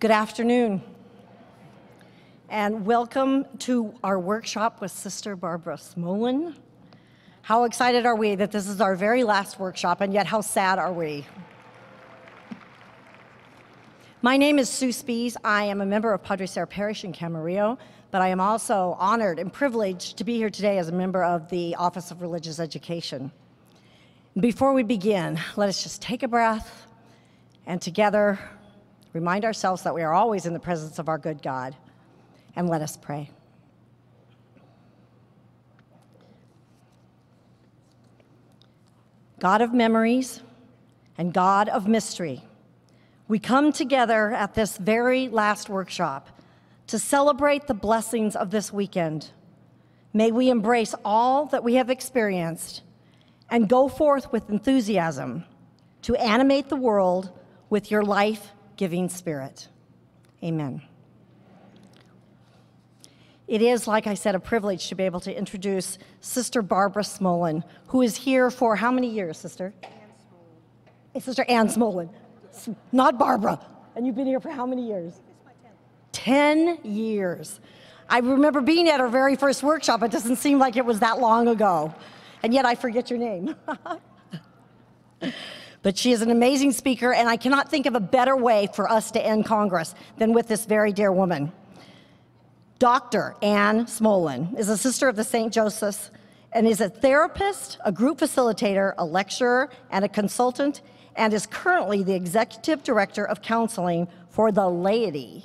Good afternoon, and welcome to our workshop with Sister Barbara Smollin. How excited are we that this is our very last workshop, and yet how sad are we? My name is Sue Spies. I am a member of Padre Serra Parish in Camarillo, but I am also honored and privileged to be here today as a member of the Office of Religious Education. Before we begin, let us just take a breath and together remind ourselves that we are always in the presence of our good God. And let us pray. God of memories and God of mystery, we come together at this very last workshop to celebrate the blessings of this weekend. May we embrace all that we have experienced and go forth with enthusiasm to animate the world with your life giving spirit. Amen. It is, like I said, a privilege to be able to introduce Sister Barbara Smollin, who is here for how many years, Sister? Anne Smollin. Sister Anne Smollin, not Barbara. And you've been here for how many years? 10 years. I remember being at our very first workshop. It doesn't seem like it was that long ago. And yet I forget your name. but she is an amazing speaker, and I cannot think of a better way for us to end Congress than with this very dear woman. Dr. Anne Smollin is a sister of the St. Joseph's and is a therapist, a group facilitator, a lecturer, and a consultant, and is currently the executive director of counseling for the laity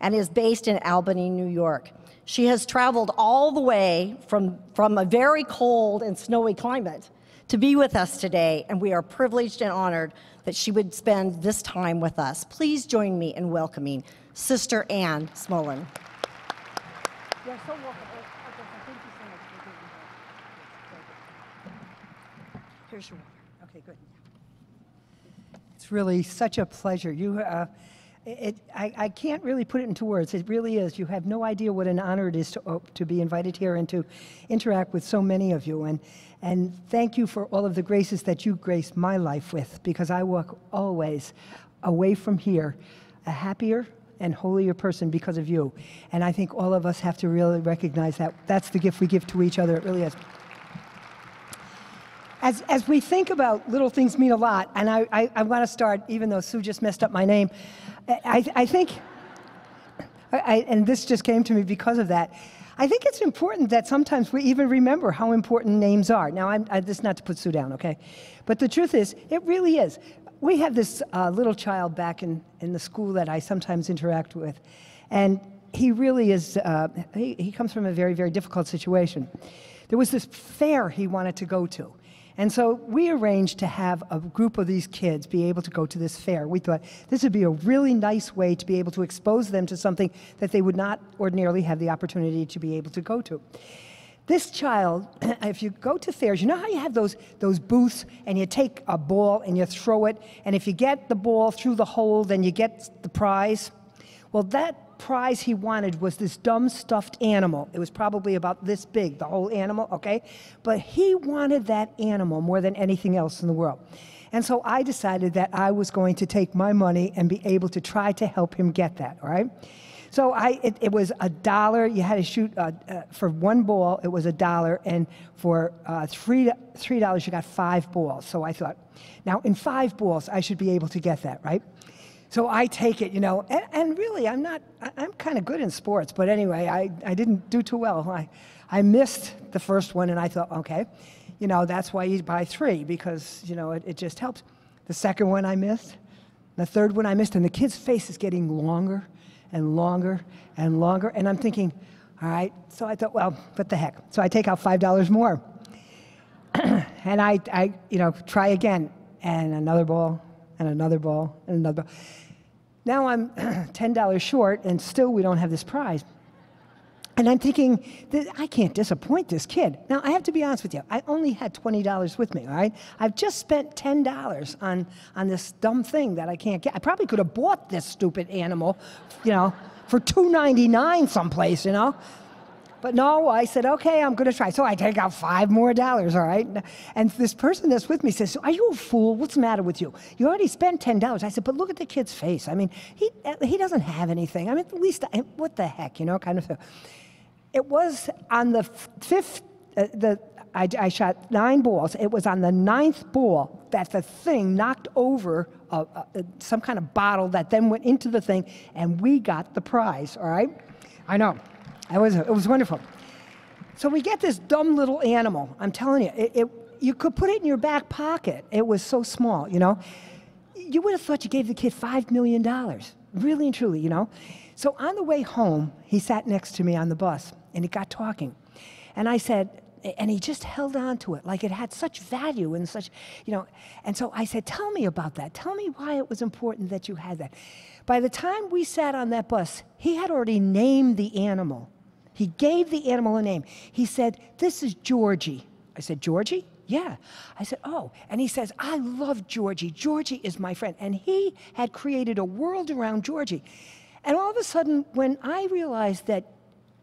and is based in Albany, New York. She has traveled all the way from, from a very cold and snowy climate to be with us today, and we are privileged and honored that she would spend this time with us. Please join me in welcoming Sister Anne Smollin. Much. Here's your water. Okay, good. It's really such a pleasure. You uh, it, I, I, can't really put it into words. It really is. You have no idea what an honor it is to, oh, to be invited here and to interact with so many of you. And, and thank you for all of the graces that you grace my life with, because I walk always away from here a happier and holier person because of you. And I think all of us have to really recognize that. That's the gift we give to each other. It really is. As, as we think about little things mean a lot, and I, I, I want to start, even though Sue just messed up my name, I, I think, I, and this just came to me because of that. I think it's important that sometimes we even remember how important names are. Now, I'm, I, this is not to put Sue down, okay? But the truth is, it really is. We have this uh, little child back in, in the school that I sometimes interact with, and he really is, uh, he, he comes from a very, very difficult situation. There was this fair he wanted to go to. And so we arranged to have a group of these kids be able to go to this fair. We thought this would be a really nice way to be able to expose them to something that they would not ordinarily have the opportunity to be able to go to. This child, if you go to fairs, you know how you have those, those booths and you take a ball and you throw it, and if you get the ball through the hole, then you get the prize? Well, that prize he wanted was this dumb stuffed animal. It was probably about this big, the whole animal, okay? But he wanted that animal more than anything else in the world. And so I decided that I was going to take my money and be able to try to help him get that, all right? So I, it, it was a dollar. You had to shoot uh, uh, for one ball. It was a dollar, and for uh, three three dollars, you got five balls. So I thought, now in five balls, I should be able to get that, right? So I take it, you know, and, and really, I'm not, I'm kind of good in sports, but anyway, I, I didn't do too well. I, I missed the first one, and I thought, okay, you know, that's why you buy three, because, you know, it, it just helps. The second one I missed, the third one I missed, and the kid's face is getting longer and longer and longer, and I'm thinking, all right, so I thought, well, what the heck? So I take out $5 more. and I, I, you know, try again, and another ball, and another ball, and another ball. Now I'm $10 short, and still we don't have this prize. And I'm thinking, I can't disappoint this kid. Now, I have to be honest with you. I only had $20 with me, all right? I've just spent $10 on, on this dumb thing that I can't get. I probably could have bought this stupid animal, you know, for $2.99 someplace, you know? But no, I said, okay, I'm going to try. So I take out five more dollars, all right? And this person that's with me says, Are you a fool? What's the matter with you? You already spent $10. I said, But look at the kid's face. I mean, he, he doesn't have anything. I mean, at least, I, what the heck, you know, kind of. It was on the fifth, uh, the, I, I, shot nine balls. It was on the ninth ball that the thing knocked over a, a, some kind of bottle that then went into the thing, and we got the prize, all right? I know. It was, it was wonderful. So we get this dumb little animal. I'm telling you, it, it, you could put it in your back pocket. It was so small, you know? You would have thought you gave the kid $5 million, really and truly, you know? So on the way home, he sat next to me on the bus, and he got talking. And I said, and he just held on to it like it had such value and such, you know. And so I said, Tell me about that. Tell me why it was important that you had that. By the time we sat on that bus, he had already named the animal. He gave the animal a name. He said, This is Georgie. I said, Georgie? Yeah. I said, Oh. And he says, I love Georgie. Georgie is my friend. And he had created a world around Georgie. And all of a sudden, when I realized that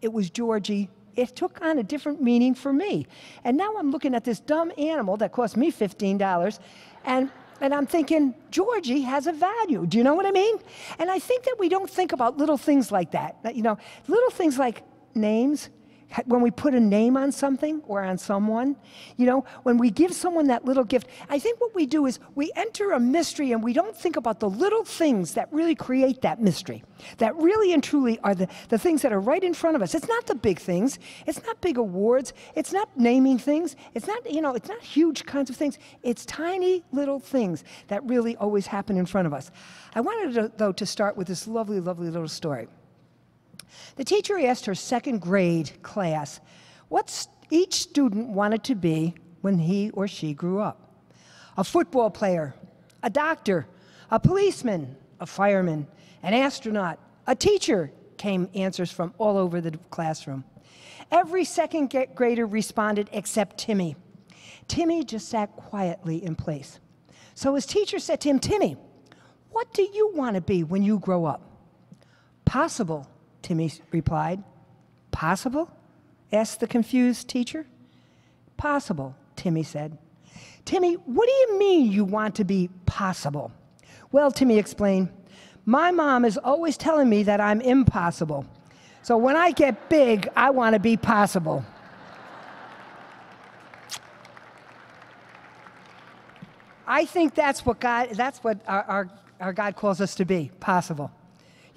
it was Georgie it took on a different meaning for me. And now I'm looking at this dumb animal that cost me $15, and, and I'm thinking, Georgie has a value. Do you know what I mean? And I think that we don't think about little things like that. You know, little things like names when we put a name on something or on someone, you know, when we give someone that little gift, I think what we do is we enter a mystery and we don't think about the little things that really create that mystery, that really and truly are the, the things that are right in front of us. It's not the big things, it's not big awards, it's not naming things, it's not, you know, it's not huge kinds of things. It's tiny little things that really always happen in front of us. I wanted, to, though, to start with this lovely, lovely little story. The teacher asked her second grade class what each student wanted to be when he or she grew up a football player, a doctor, a policeman, a fireman, an astronaut, a teacher, came answers from all over the classroom. Every second grader responded except Timmy. Timmy just sat quietly in place. So his teacher said to him, Timmy, what do you want to be when you grow up? Possible, Timmy replied. Possible? asked the confused teacher. Possible, Timmy said. Timmy, what do you mean you want to be possible? Well, Timmy explained, my mom is always telling me that I'm impossible. So when I get big, I want to be possible. I think that's what God, that's what our, our, our God calls us to be, possible.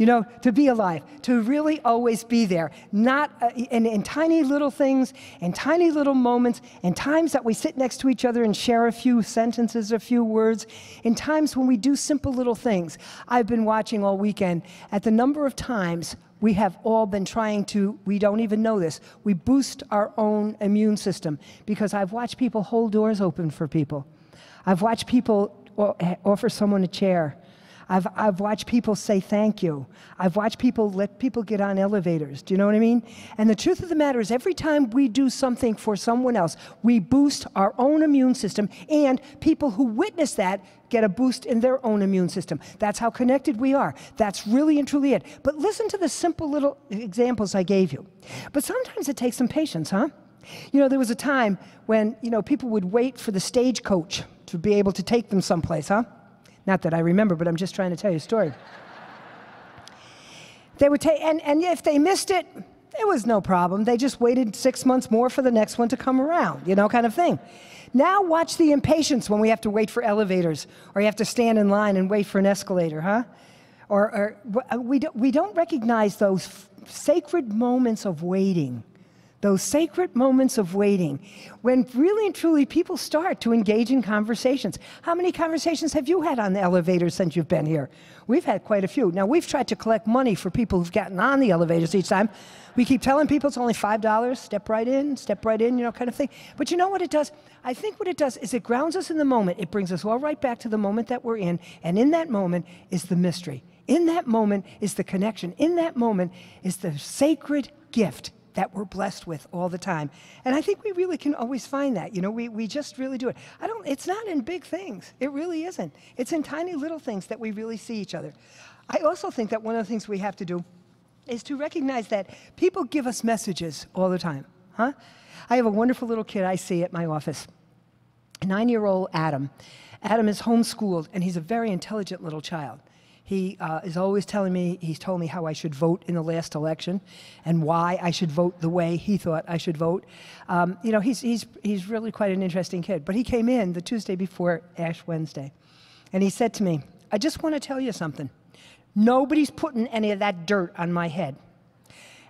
You know, to be alive, to really always be there, not uh, in, in tiny little things, in tiny little moments, in times that we sit next to each other and share a few sentences, a few words, in times when we do simple little things. I've been watching all weekend at the number of times we have all been trying to, we don't even know this, we boost our own immune system because I've watched people hold doors open for people. I've watched people offer someone a chair. I've, I've watched people say thank you. I've watched people let people get on elevators. Do you know what I mean? And the truth of the matter is, every time we do something for someone else, we boost our own immune system, and people who witness that get a boost in their own immune system. That's how connected we are. That's really and truly it. But listen to the simple little examples I gave you. But sometimes it takes some patience, huh? You know, there was a time when, you know, people would wait for the stagecoach to be able to take them someplace, huh? Not that I remember, but I'm just trying to tell you a story. they would take, and, and if they missed it, it was no problem. They just waited six months more for the next one to come around, you know, kind of thing. Now watch the impatience when we have to wait for elevators or you have to stand in line and wait for an escalator, huh? Or, or we, don't, we don't recognize those sacred moments of waiting those sacred moments of waiting, when really and truly people start to engage in conversations. How many conversations have you had on the elevator since you've been here? We've had quite a few. Now, we've tried to collect money for people who've gotten on the elevators each time. We keep telling people it's only $5, step right in, step right in, you know, kind of thing. But you know what it does? I think what it does is it grounds us in the moment. It brings us all right back to the moment that we're in. And in that moment is the mystery. In that moment is the connection. In that moment is the sacred gift that we're blessed with all the time. And I think we really can always find that. You know, we, we just really do it. I don't, it's not in big things. It really isn't. It's in tiny little things that we really see each other. I also think that one of the things we have to do is to recognize that people give us messages all the time, huh? I have a wonderful little kid I see at my office, nine year old Adam. Adam is homeschooled and he's a very intelligent little child. He uh, is always telling me, he's told me how I should vote in the last election and why I should vote the way he thought I should vote. Um, you know, he's, he's, he's really quite an interesting kid. But he came in the Tuesday before Ash Wednesday and he said to me, I just want to tell you something. Nobody's putting any of that dirt on my head.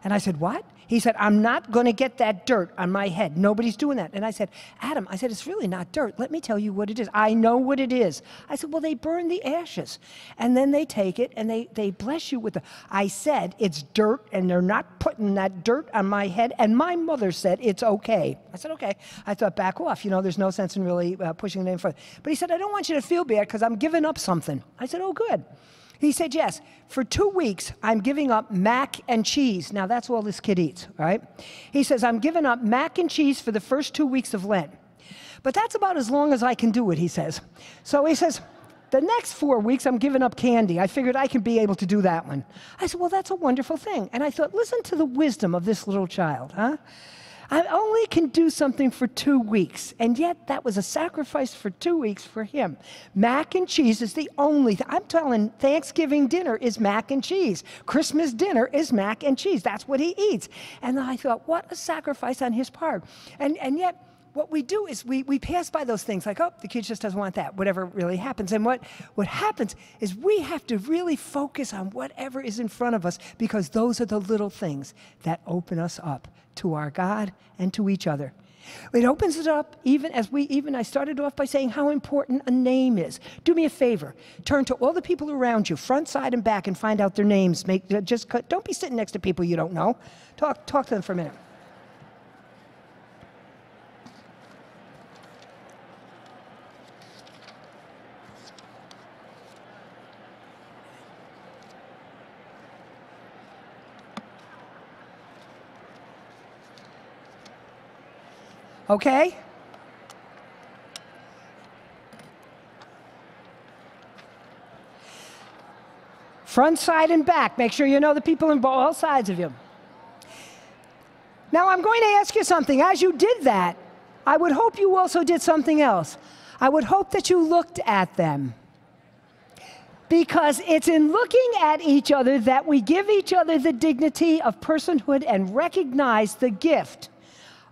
And I said, What? He said, I'm not going to get that dirt on my head. Nobody's doing that. And I said, Adam, I said, it's really not dirt. Let me tell you what it is. I know what it is. I said, Well, they burn the ashes. And then they take it and they, they bless you with the. I said, It's dirt and they're not putting that dirt on my head. And my mother said, It's okay. I said, Okay. I thought, back off. You know, there's no sense in really uh, pushing it name further. But he said, I don't want you to feel bad because I'm giving up something. I said, Oh, good. He said, Yes, for two weeks, I'm giving up mac and cheese. Now, that's all this kid eats, right? He says, I'm giving up mac and cheese for the first two weeks of Lent. But that's about as long as I can do it, he says. So he says, the next four weeks, I'm giving up candy. I figured I could be able to do that one. I said, Well, that's a wonderful thing. And I thought, listen to the wisdom of this little child, huh? I only can do something for two weeks, and yet that was a sacrifice for two weeks for him. Mac and cheese is the only thing. I'm telling Thanksgiving dinner is mac and cheese. Christmas dinner is mac and cheese. That's what he eats. And I thought, what a sacrifice on his part. And, and yet, what we do is we, we pass by those things like, oh, the kid just doesn't want that, whatever really happens. And what, what happens is we have to really focus on whatever is in front of us because those are the little things that open us up to our God and to each other. It opens it up even as we even I started off by saying how important a name is. Do me a favor. Turn to all the people around you, front, side and back and find out their names. Make just don't be sitting next to people you don't know. Talk talk to them for a minute. Okay? Front, side, and back. Make sure you know the people in both sides of you. Now, I'm going to ask you something. As you did that, I would hope you also did something else. I would hope that you looked at them. Because it's in looking at each other that we give each other the dignity of personhood and recognize the gift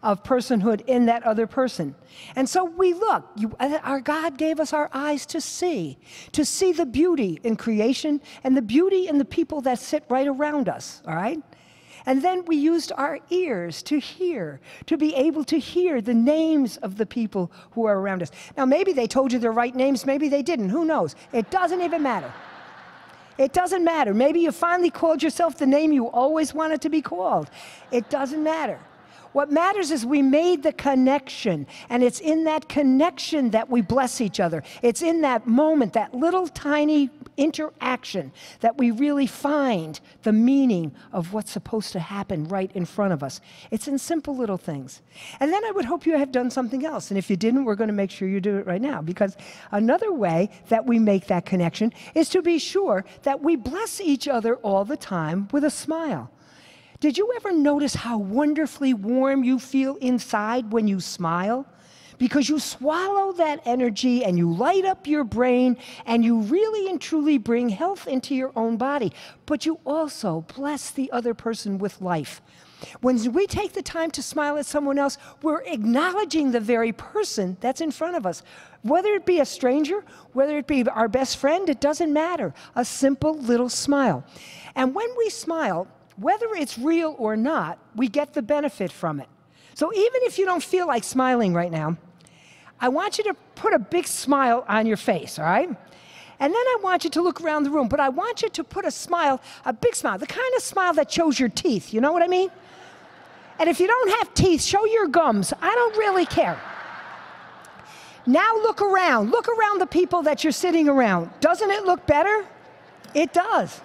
of personhood in that other person. And so we look, you, our God gave us our eyes to see, to see the beauty in creation and the beauty in the people that sit right around us, all right? And then we used our ears to hear, to be able to hear the names of the people who are around us. Now, maybe they told you the right names, maybe they didn't. Who knows? It doesn't even matter. It doesn't matter. Maybe you finally called yourself the name you always wanted to be called. It doesn't matter. What matters is we made the connection, and it's in that connection that we bless each other. It's in that moment, that little tiny interaction, that we really find the meaning of what's supposed to happen right in front of us. It's in simple little things. And then I would hope you have done something else. And if you didn't, we're going to make sure you do it right now, because another way that we make that connection is to be sure that we bless each other all the time with a smile. Did you ever notice how wonderfully warm you feel inside when you smile? Because you swallow that energy and you light up your brain and you really and truly bring health into your own body, but you also bless the other person with life. When we take the time to smile at someone else, we're acknowledging the very person that's in front of us. Whether it be a stranger, whether it be our best friend, it doesn't matter. A simple little smile. And when we smile, whether it's real or not, we get the benefit from it. So even if you don't feel like smiling right now, I want you to put a big smile on your face, all right? And then I want you to look around the room, but I want you to put a smile, a big smile, the kind of smile that shows your teeth. You know what I mean? And if you don't have teeth, show your gums. I don't really care. Now look around. Look around the people that you're sitting around. Doesn't it look better? It does.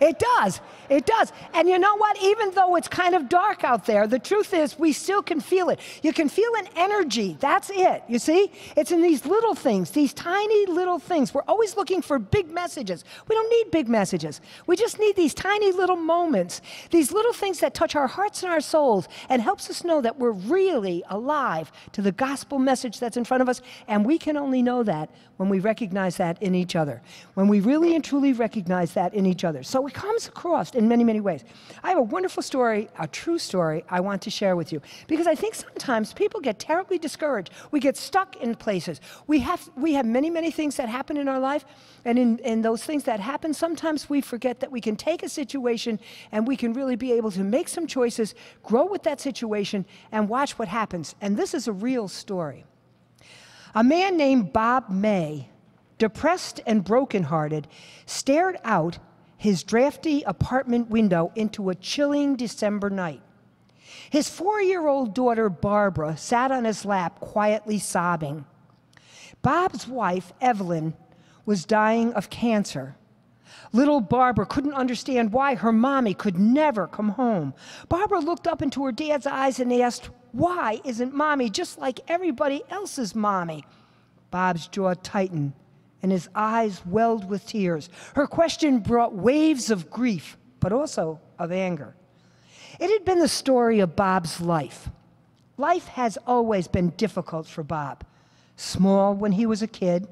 It does. It does. And you know what? Even though it's kind of dark out there, the truth is we still can feel it. You can feel an energy. That's it. You see? It's in these little things, these tiny little things. We're always looking for big messages. We don't need big messages. We just need these tiny little moments, these little things that touch our hearts and our souls and helps us know that we're really alive to the gospel message that's in front of us. And we can only know that when we recognize that in each other, when we really and truly recognize that in each other. So it comes across in many, many ways. I have a wonderful story, a true story, I want to share with you because I think sometimes people get terribly discouraged. We get stuck in places. We have, we have many, many things that happen in our life, and in, in those things that happen, sometimes we forget that we can take a situation and we can really be able to make some choices, grow with that situation, and watch what happens. And this is a real story. A man named Bob May, depressed and brokenhearted, stared out his drafty apartment window into a chilling December night. His four year old daughter, Barbara, sat on his lap, quietly sobbing. Bob's wife, Evelyn, was dying of cancer. Little Barbara couldn't understand why her mommy could never come home. Barbara looked up into her dad's eyes and asked, Why isn't mommy just like everybody else's mommy? Bob's jaw tightened and his eyes welled with tears. Her question brought waves of grief, but also of anger. It had been the story of Bob's life. Life has always been difficult for Bob. Small when he was a kid,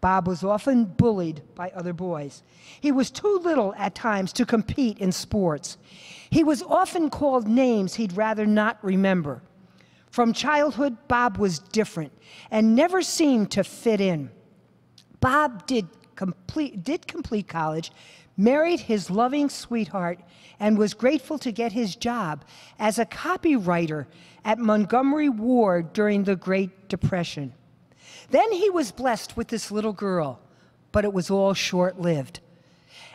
Bob was often bullied by other boys. He was too little at times to compete in sports. He was often called names he'd rather not remember. From childhood, Bob was different and never seemed to fit in. Bob did complete, did complete college, married his loving sweetheart, and was grateful to get his job as a copywriter at Montgomery Ward during the Great Depression. Then he was blessed with this little girl, but it was all short lived.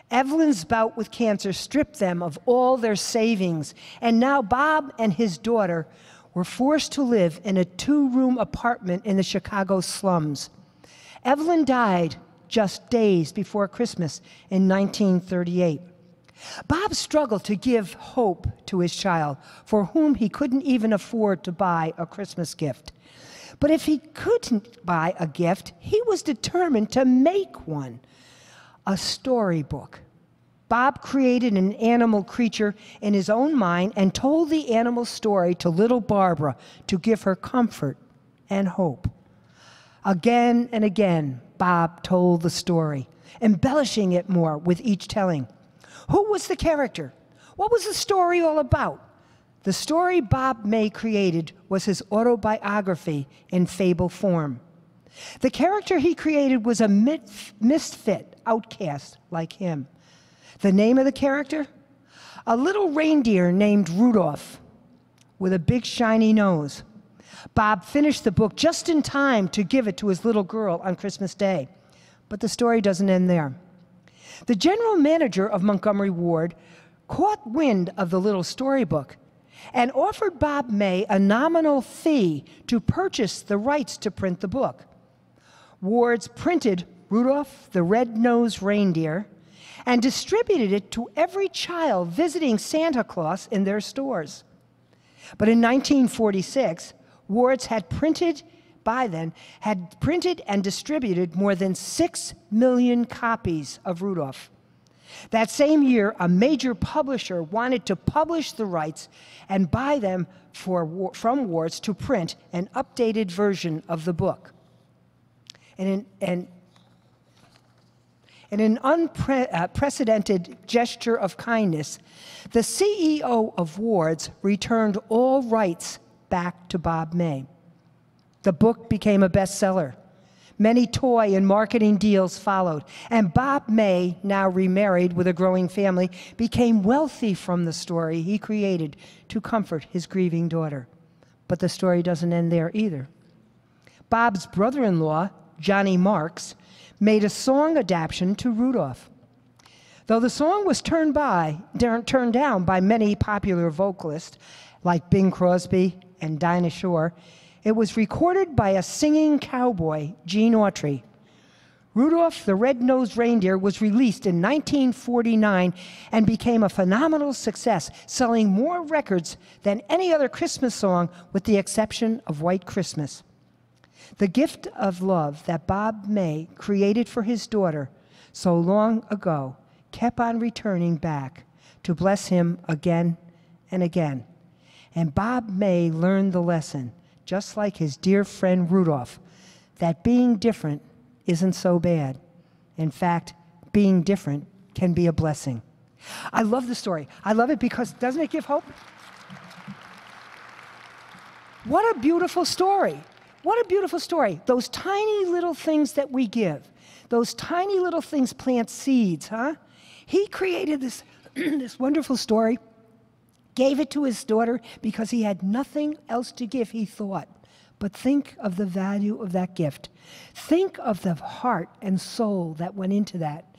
Evelyn's bout with cancer stripped them of all their savings, and now Bob and his daughter were forced to live in a two room apartment in the Chicago slums. Evelyn died just days before Christmas in 1938. Bob struggled to give hope to his child, for whom he couldn't even afford to buy a Christmas gift. But if he couldn't buy a gift, he was determined to make one a storybook. Bob created an animal creature in his own mind and told the animal story to little Barbara to give her comfort and hope. Again and again, Bob told the story, embellishing it more with each telling. Who was the character? What was the story all about? The story Bob May created was his autobiography in fable form. The character he created was a misfit outcast like him. The name of the character? A little reindeer named Rudolph with a big shiny nose. Bob finished the book just in time to give it to his little girl on Christmas Day. But the story doesn't end there. The general manager of Montgomery Ward caught wind of the little storybook and offered Bob May a nominal fee to purchase the rights to print the book. Wards printed Rudolph the Red-Nosed Reindeer and distributed it to every child visiting Santa Claus in their stores. But in 1946, Wards had printed by then had printed and distributed more than 6 million copies of Rudolph. That same year, a major publisher wanted to publish the rights and buy them for, from Wards to print an updated version of the book. And in, and in an unprecedented uh, gesture of kindness, the CEO of Wards returned all rights back to Bob May. The book became a bestseller. Many toy and marketing deals followed, and Bob May, now remarried with a growing family, became wealthy from the story he created to comfort his grieving daughter. But the story doesn't end there either. Bob's brother in law, Johnny Marks, made a song adaptation to Rudolph. Though the song was turned, by, turned down by many popular vocalists like Bing Crosby and Dinah Shore, it was recorded by a singing cowboy, Gene Autry. Rudolph the Red-Nosed Reindeer was released in 1949 and became a phenomenal success, selling more records than any other Christmas song with the exception of White Christmas. The gift of love that Bob May created for his daughter so long ago kept on returning back to bless him again and again. And Bob May learned the lesson, just like his dear friend Rudolph, that being different isn't so bad. In fact, being different can be a blessing. I love the story. I love it because doesn't it give hope? What a beautiful story. What a beautiful story. Those tiny little things that we give, those tiny little things plant seeds, huh? He created this, this wonderful story, gave it to his daughter because he had nothing else to give, he thought. But think of the value of that gift. Think of the heart and soul that went into that.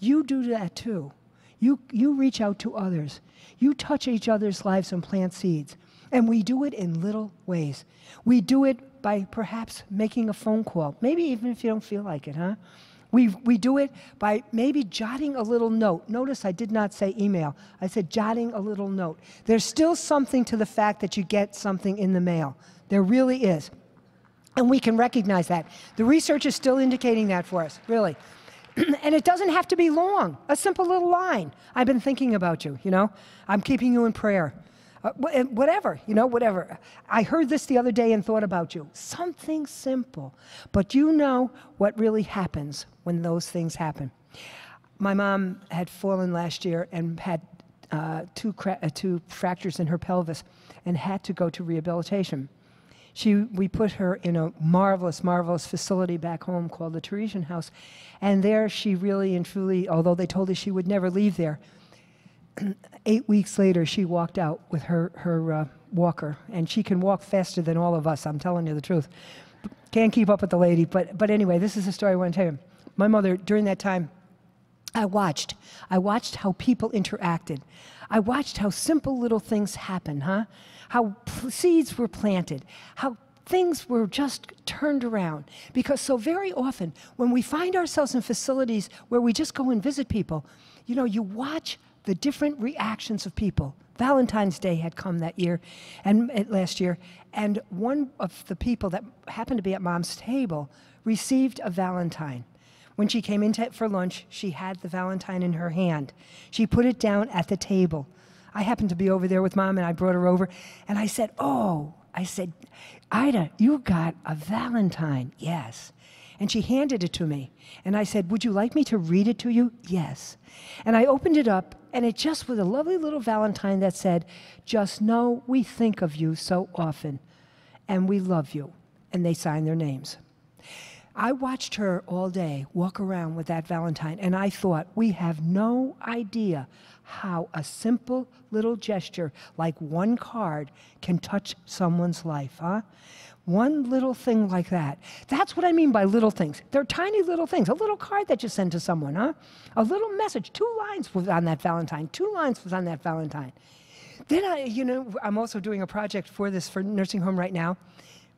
You do that too. You, you reach out to others. You touch each other's lives and plant seeds. And we do it in little ways. We do it by perhaps making a phone call, maybe even if you don't feel like it, huh? We, we do it by maybe jotting a little note. Notice I did not say email, I said jotting a little note. There's still something to the fact that you get something in the mail. There really is. And we can recognize that. The research is still indicating that for us, really. and it doesn't have to be long, a simple little line. I've been thinking about you, you know? I'm keeping you in prayer. Uh, whatever, you know, whatever. I heard this the other day and thought about you. Something simple. But you know what really happens when those things happen. My mom had fallen last year and had uh, two, uh, two fractures in her pelvis and had to go to rehabilitation she, we put her in a marvelous, marvelous facility back home called the Teresian House. And there she really and truly, although they told her she would never leave there, eight weeks later she walked out with her, her uh, walker. And she can walk faster than all of us, I'm telling you the truth. Can't keep up with the lady. But, but anyway, this is a story I want to tell you. My mother, during that time, I watched. I watched how people interacted. I watched how simple little things happen, huh? how seeds were planted, how things were just turned around. Because so very often, when we find ourselves in facilities where we just go and visit people, you know, you watch the different reactions of people. Valentine's Day had come that year, and uh, last year, and one of the people that happened to be at mom's table received a Valentine. When she came in for lunch, she had the Valentine in her hand. She put it down at the table. I happened to be over there with mom and I brought her over and I said, Oh, I said, Ida, you got a Valentine. Yes. And she handed it to me. And I said, Would you like me to read it to you? Yes. And I opened it up, and it just was a lovely little Valentine that said, Just know we think of you so often, and we love you. And they signed their names. I watched her all day walk around with that Valentine, and I thought, we have no idea how a simple little gesture like one card can touch someone's life, huh? One little thing like that. That's what I mean by little things. They're tiny little things. A little card that you send to someone, huh? A little message. Two lines was on that Valentine. Two lines was on that Valentine. Then I, you know, I'm also doing a project for this for nursing home right now.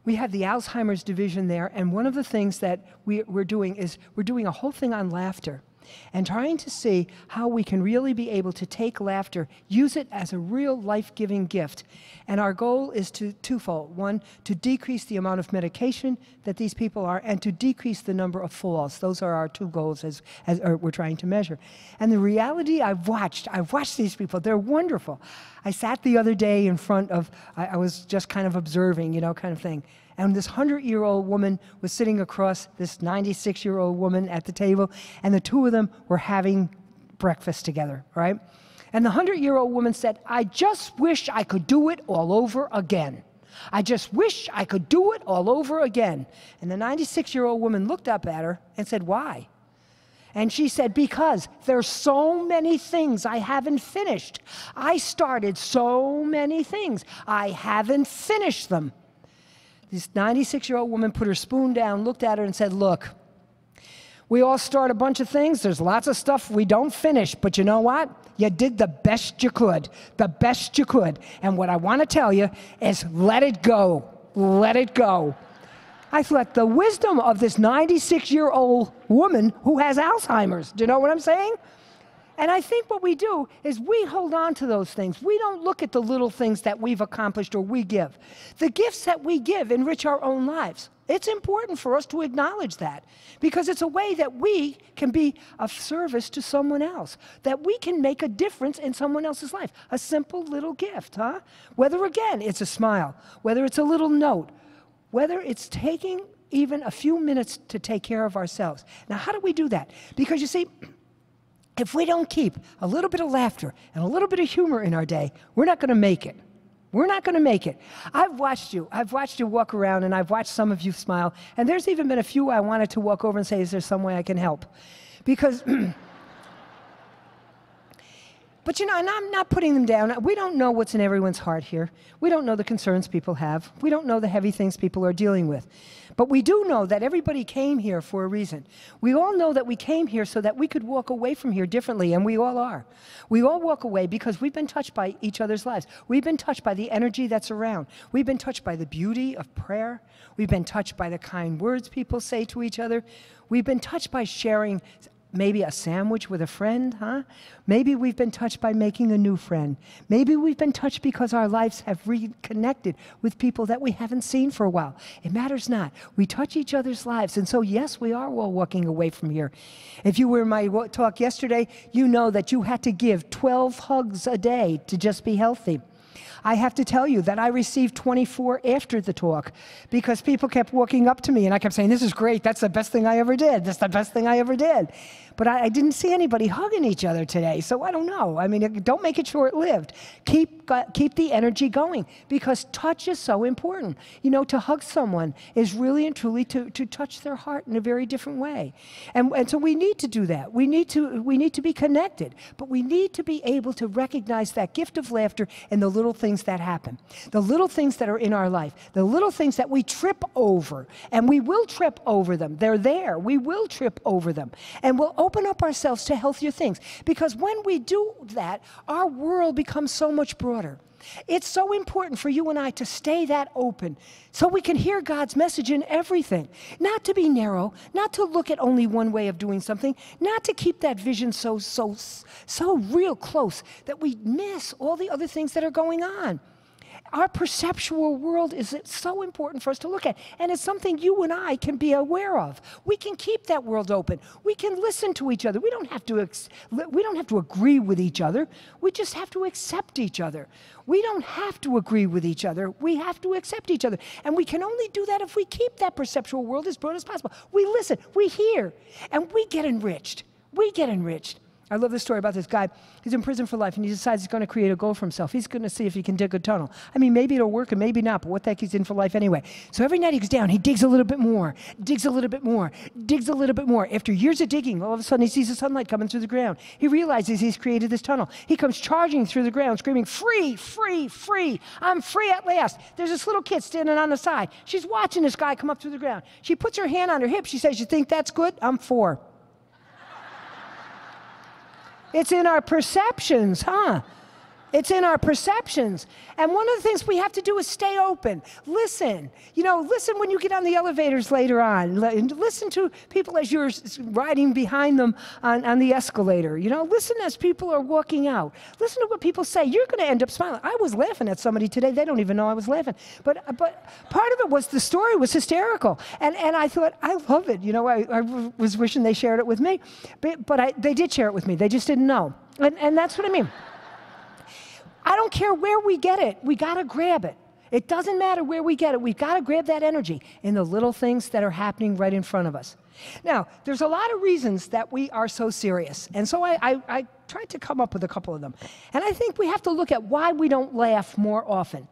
We have the Alzheimer's division there, and one of the things that we, we're doing is we're doing a whole thing on laughter and trying to see how we can really be able to take laughter, use it as a real life giving gift. And our goal is to twofold one, to decrease the amount of medication that these people are, and to decrease the number of falls. Those are our two goals as, as uh, we're trying to measure. And the reality I've watched, I've watched these people, they're wonderful. I sat the other day in front of, I, I was just kind of observing, you know, kind of thing. And this 100 year old woman was sitting across this 96 year old woman at the table, and the two of them were having breakfast together, right? And the 100 year old woman said, I just wish I could do it all over again. I just wish I could do it all over again. And the 96 year old woman looked up at her and said, Why? And she said, Because there's so many things I haven't finished. I started so many things, I haven't finished them. This 96 year old woman put her spoon down, looked at her, and said, Look, we all start a bunch of things. There's lots of stuff we don't finish, but you know what? You did the best you could, the best you could. And what I want to tell you is let it go. Let it go. I thought the wisdom of this 96 year old woman who has Alzheimer's. Do you know what I'm saying? And I think what we do is we hold on to those things. We don't look at the little things that we've accomplished or we give. The gifts that we give enrich our own lives. It's important for us to acknowledge that because it's a way that we can be of service to someone else, that we can make a difference in someone else's life. A simple little gift, huh? Whether, again, it's a smile, whether it's a little note, whether it's taking even a few minutes to take care of ourselves. Now, how do we do that? Because you see, if we don't keep a little bit of laughter and a little bit of humor in our day, we're not going to make it. We're not going to make it. I've watched you. I've watched you walk around and I've watched some of you smile. And there's even been a few I wanted to walk over and say, Is there some way I can help? Because, but you know, and I'm not putting them down. We don't know what's in everyone's heart here. We don't know the concerns people have. We don't know the heavy things people are dealing with. But we do know that everybody came here for a reason. We all know that we came here so that we could walk away from here differently, and we all are. We all walk away because we've been touched by each other's lives. We've been touched by the energy that's around. We've been touched by the beauty of prayer. We've been touched by the kind words people say to each other. We've been touched by sharing maybe a sandwich with a friend, huh? Maybe we've been touched by making a new friend. Maybe we've been touched because our lives have reconnected with people that we haven't seen for a while. It matters not. We touch each other's lives. And so, yes, we are all walking away from here. If you were in my talk yesterday, you know that you had to give 12 hugs a day to just be healthy. I have to tell you that I received 24 after the talk because people kept walking up to me and I kept saying, This is great. That's the best thing I ever did. That's the best thing I ever did. But I, I didn't see anybody hugging each other today. So I don't know. I mean, don't make it short lived. Keep, keep the energy going because touch is so important. You know, to hug someone is really and truly to, to touch their heart in a very different way. And, and so we need to do that. We need to, we need to be connected, but we need to be able to recognize that gift of laughter and the little things that happen, the little things that are in our life, the little things that we trip over, and we will trip over them. They're there. We will trip over them. And we'll open up ourselves to healthier things. Because when we do that, our world becomes so much broader. It's so important for you and I to stay that open so we can hear God's message in everything. Not to be narrow, not to look at only one way of doing something, not to keep that vision so, so, so real close that we miss all the other things that are going on. Our perceptual world is so important for us to look at, and it's something you and I can be aware of. We can keep that world open. We can listen to each other. We don't have to, we don't have to agree with each other. We just have to accept each other. We don't have to agree with each other. We have to accept each other. And we can only do that if we keep that perceptual world as broad as possible. We listen, we hear, and we get enriched. We get enriched. I love the story about this guy. He's in prison for life and he decides he's going to create a goal for himself. He's going to see if he can dig a tunnel. I mean, maybe it'll work and maybe not, but what the heck, he's in for life anyway. So every night he goes down, he digs a little bit more, digs a little bit more, digs a little bit more. After years of digging, all of a sudden he sees the sunlight coming through the ground. He realizes he's created this tunnel. He comes charging through the ground, screaming, Free, free, free. I'm free at last. There's this little kid standing on the side. She's watching this guy come up through the ground. She puts her hand on her hip. She says, You think that's good? I'm four. It's in our perceptions, huh? It's in our perceptions. And one of the things we have to do is stay open. Listen. You know, listen when you get on the elevators later on. Listen to people as you're riding behind them on, on the escalator. You know, listen as people are walking out. Listen to what people say. You're going to end up smiling. I was laughing at somebody today. They don't even know I was laughing. But, uh, but part of it was the story was hysterical. And, and I thought, I love it. You know, I, I was wishing they shared it with me. But, but I, they did share it with me. They just didn't know. And, and that's what I mean. I don't care where we get it, we got to grab it. It doesn't matter where we get it, we've got to grab that energy in the little things that are happening right in front of us. Now, there's a lot of reasons that we are so serious. And so I, I, I tried to come up with a couple of them. And I think we have to look at why we don't laugh more often.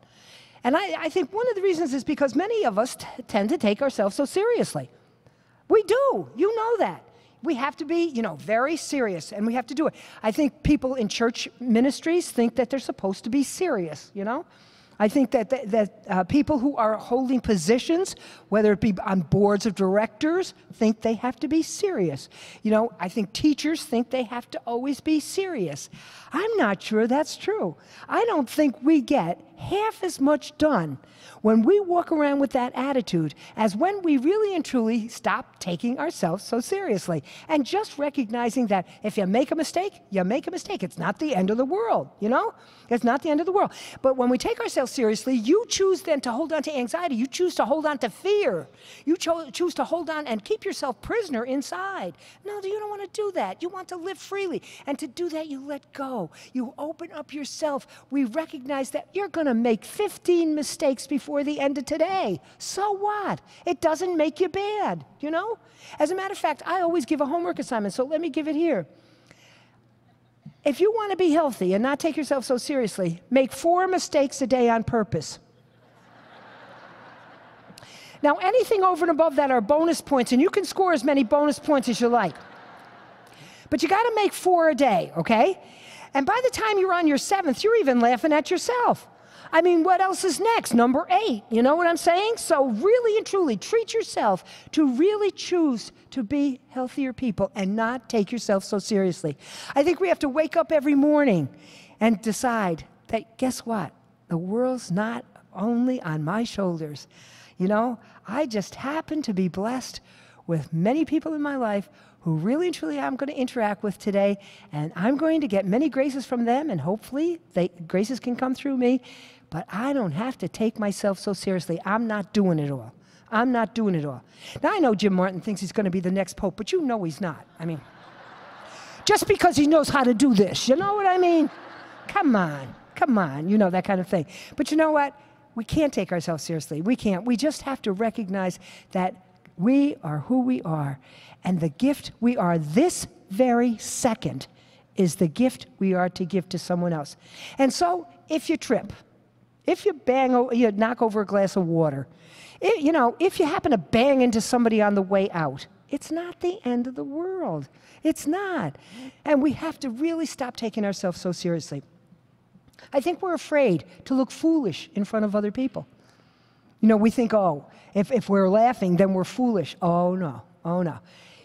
And I, I think one of the reasons is because many of us tend to take ourselves so seriously. We do, you know that we have to be, you know, very serious and we have to do it. I think people in church ministries think that they're supposed to be serious, you know? I think that, that, that uh, people who are holding positions, whether it be on boards of directors, think they have to be serious. You know, I think teachers think they have to always be serious. I'm not sure that's true. I don't think we get half as much done when we walk around with that attitude as when we really and truly stop taking ourselves so seriously and just recognizing that if you make a mistake, you make a mistake. It's not the end of the world, you know? It's not the end of the world. But when we take ourselves seriously, you choose then to hold on to anxiety. You choose to hold on to fear. You cho- choose to hold on and keep yourself prisoner inside. No, you don't want to do that. You want to live freely. And to do that, you let go. You open up yourself. We recognize that you're going to make 15 mistakes before the end of today. So what? It doesn't make you bad, you know? As a matter of fact, I always give a homework assignment, so let me give it here. If you want to be healthy and not take yourself so seriously, make four mistakes a day on purpose. Now, anything over and above that are bonus points, and you can score as many bonus points as you like. But you got to make four a day, okay? And by the time you're on your seventh, you're even laughing at yourself. I mean, what else is next? Number eight. You know what I'm saying? So, really and truly, treat yourself to really choose to be healthier people and not take yourself so seriously. I think we have to wake up every morning and decide that guess what? The world's not only on my shoulders. You know, I just happen to be blessed with many people in my life who really and truly I'm going to interact with today, and I'm going to get many graces from them, and hopefully they, graces can come through me. But I don't have to take myself so seriously. I'm not doing it all. I'm not doing it all. Now, I know Jim Martin thinks he's going to be the next pope, but you know he's not. I mean, just because he knows how to do this, you know what I mean? Come on, come on, you know, that kind of thing. But you know what? We can't take ourselves seriously. We can't. We just have to recognize that we are who we are, and the gift we are this very second is the gift we are to give to someone else. And so, if you trip, if you bang, you knock over a glass of water, it, you know, if you happen to bang into somebody on the way out, it's not the end of the world. It's not. And we have to really stop taking ourselves so seriously. I think we're afraid to look foolish in front of other people. You know, we think, oh, if, if we're laughing, then we're foolish. Oh, no. Oh, no.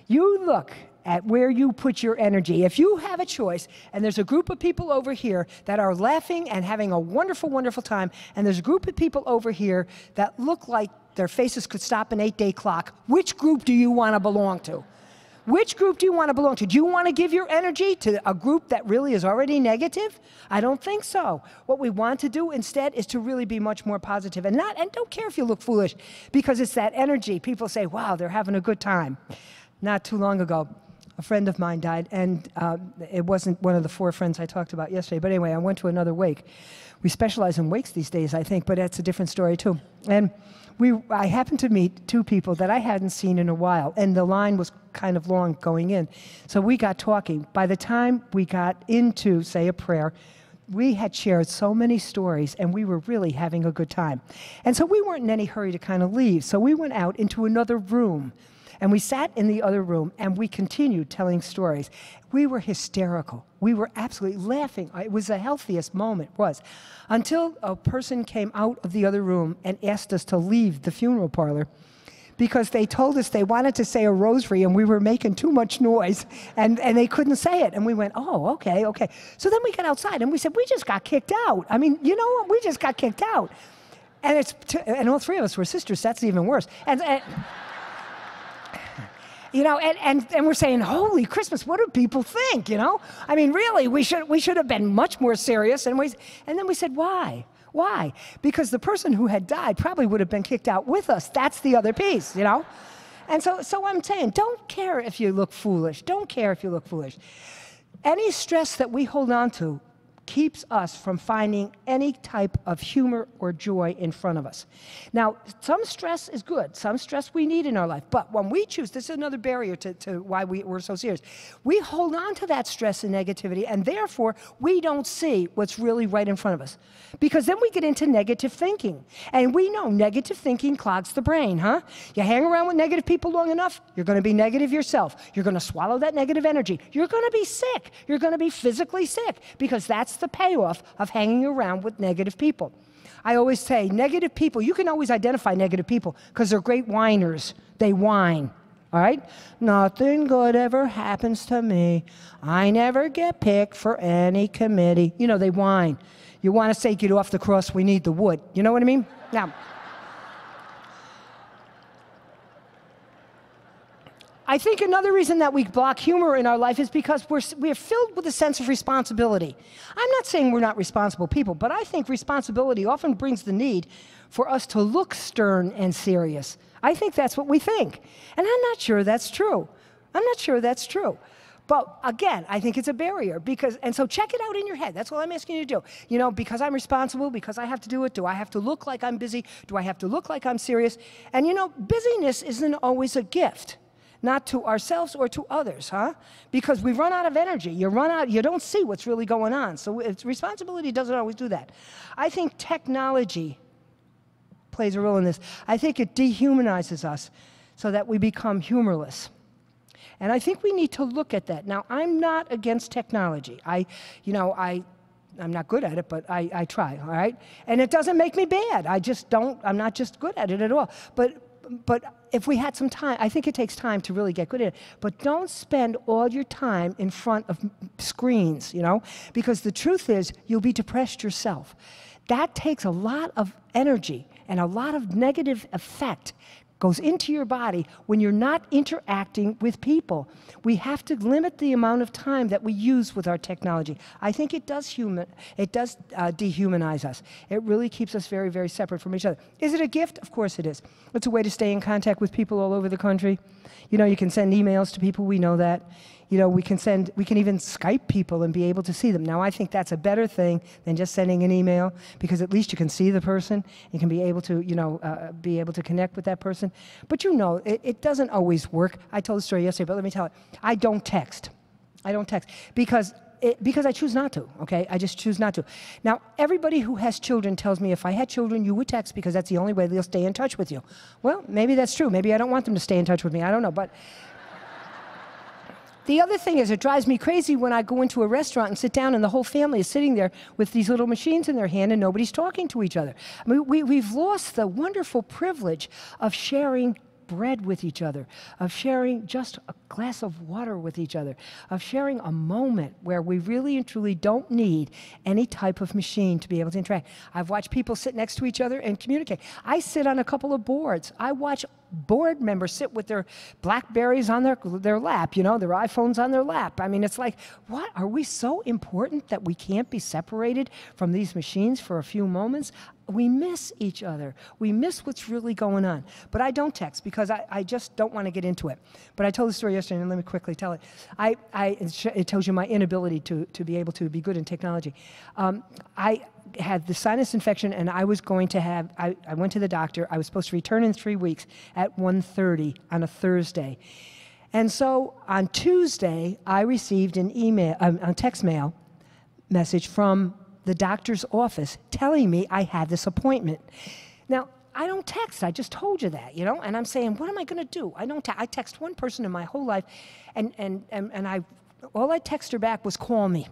You look at where you put your energy. If you have a choice, and there's a group of people over here that are laughing and having a wonderful, wonderful time, and there's a group of people over here that look like their faces could stop an eight day clock, which group do you want to belong to? Which group do you want to belong to? Do you want to give your energy to a group that really is already negative? I don't think so. What we want to do instead is to really be much more positive and not and don't care if you look foolish because it's that energy. People say, "Wow, they're having a good time." Not too long ago, a friend of mine died, and uh, it wasn't one of the four friends I talked about yesterday. But anyway, I went to another wake. We specialize in wakes these days, I think, but that's a different story too. And we, I happened to meet two people that I hadn't seen in a while, and the line was kind of long going in. So we got talking. By the time we got into, say, a prayer, we had shared so many stories and we were really having a good time. And so we weren't in any hurry to kind of leave. So we went out into another room and we sat in the other room and we continued telling stories. We were hysterical. We were absolutely laughing. It was the healthiest moment, was. Until a person came out of the other room and asked us to leave the funeral parlor because they told us they wanted to say a rosary and we were making too much noise and, and they couldn't say it. And we went, oh, okay, okay. So then we got outside and we said, we just got kicked out. I mean, you know what? We just got kicked out. And, it's and all three of us were sisters. That's even worse. And, and you know, and, and, and we're saying, holy Christmas, what do people think, you know? I mean, really, we should, we should have been much more serious. And, we, and then we said, why? Why? Because the person who had died probably would have been kicked out with us. That's the other piece, you know? And so, so I'm saying, don't care if you look foolish. Don't care if you look foolish. Any stress that we hold on to keeps us from finding any type of humor or joy in front of us. Now, some stress is good, some stress we need in our life, but when we choose, this is another barrier to, to why we, we're so serious. We hold on to that stress and negativity, and therefore we don't see what's really right in front of us. Because then we get into negative thinking. And we know negative thinking clogs the brain, huh? You hang around with negative people long enough, you're going to be negative yourself. You're going to swallow that negative energy. You're going to be sick. You're going to be physically sick because that's the payoff of hanging around with negative people. I always say negative people, you can always identify negative people because they're great whiners. They whine. All right? Nothing good ever happens to me. I never get picked for any committee. You know, they whine. You want to say, get off the cross, we need the wood. You know what I mean? Now, I think another reason that we block humor in our life is because we're, we're filled with a sense of responsibility. I'm not saying we're not responsible people, but I think responsibility often brings the need for us to look stern and serious. I think that's what we think. And I'm not sure that's true. I'm not sure that's true. But again, I think it's a barrier because, and so check it out in your head. That's what I'm asking you to do. You know, because I'm responsible, because I have to do it, do I have to look like I'm busy? Do I have to look like I'm serious? And you know, busyness isn't always a gift not to ourselves or to others, huh? Because we run out of energy. You run out, you don't see what's really going on. So it's, responsibility doesn't always do that. I think technology plays a role in this. I think it dehumanizes us so that we become humorless. And I think we need to look at that. Now, I'm not against technology. I, you know, I, I'm not good at it, but I, I try, all right? And it doesn't make me bad. I just don't, I'm not just good at it at all. But but if we had some time, I think it takes time to really get good at it. But don't spend all your time in front of screens, you know, because the truth is you'll be depressed yourself. That takes a lot of energy and a lot of negative effect goes into your body when you're not interacting with people. We have to limit the amount of time that we use with our technology. I think it does human, it does uh, dehumanize us. It really keeps us very, very separate from each other. Is it a gift? Of course it is. It's a way to stay in contact with people all over the country. You know, you can send emails to people, we know that you know, we can send, we can even Skype people and be able to see them. Now, I think that's a better thing than just sending an email because at least you can see the person. You can be able to, you know, uh, be able to connect with that person. But you know, it, it doesn't always work. I told the story yesterday, but let me tell it. I don't text. I don't text because it, because I choose not to, okay? I just choose not to. Now, everybody who has children tells me if I had children, you would text because that's the only way they'll stay in touch with you. Well, maybe that's true. Maybe I don't want them to stay in touch with me. I don't know. But the other thing is, it drives me crazy when I go into a restaurant and sit down and the whole family is sitting there with these little machines in their hand and nobody's talking to each other. I mean, we, we've lost the wonderful privilege of sharing bread with each other, of sharing just a glass of water with each other, of sharing a moment where we really and truly don't need any type of machine to be able to interact. I've watched people sit next to each other and communicate. I sit on a couple of boards. I watch board members sit with their Blackberries on their, their lap, you know, their iPhones on their lap. I mean, it's like, what? Are we so important that we can't be separated from these machines for a few moments? We miss each other. We miss what's really going on. But I don't text because I, I just don't want to get into it. But I told the story yesterday, and let me quickly tell it. I, I, it tells you my inability to, to be able to be good in technology. Um, I, had the sinus infection and I was going to have, I, I went to the doctor. I was supposed to return in three weeks at 1.30 on a Thursday. And so on Tuesday, I received an email, um, a text mail message from the doctor's office telling me I had this appointment. Now, I don't text. I just told you that, you know? And I'm saying, what am I going to do? I don't te- I text one person in my whole life, and, and, and, and I, all I text her back was, call me.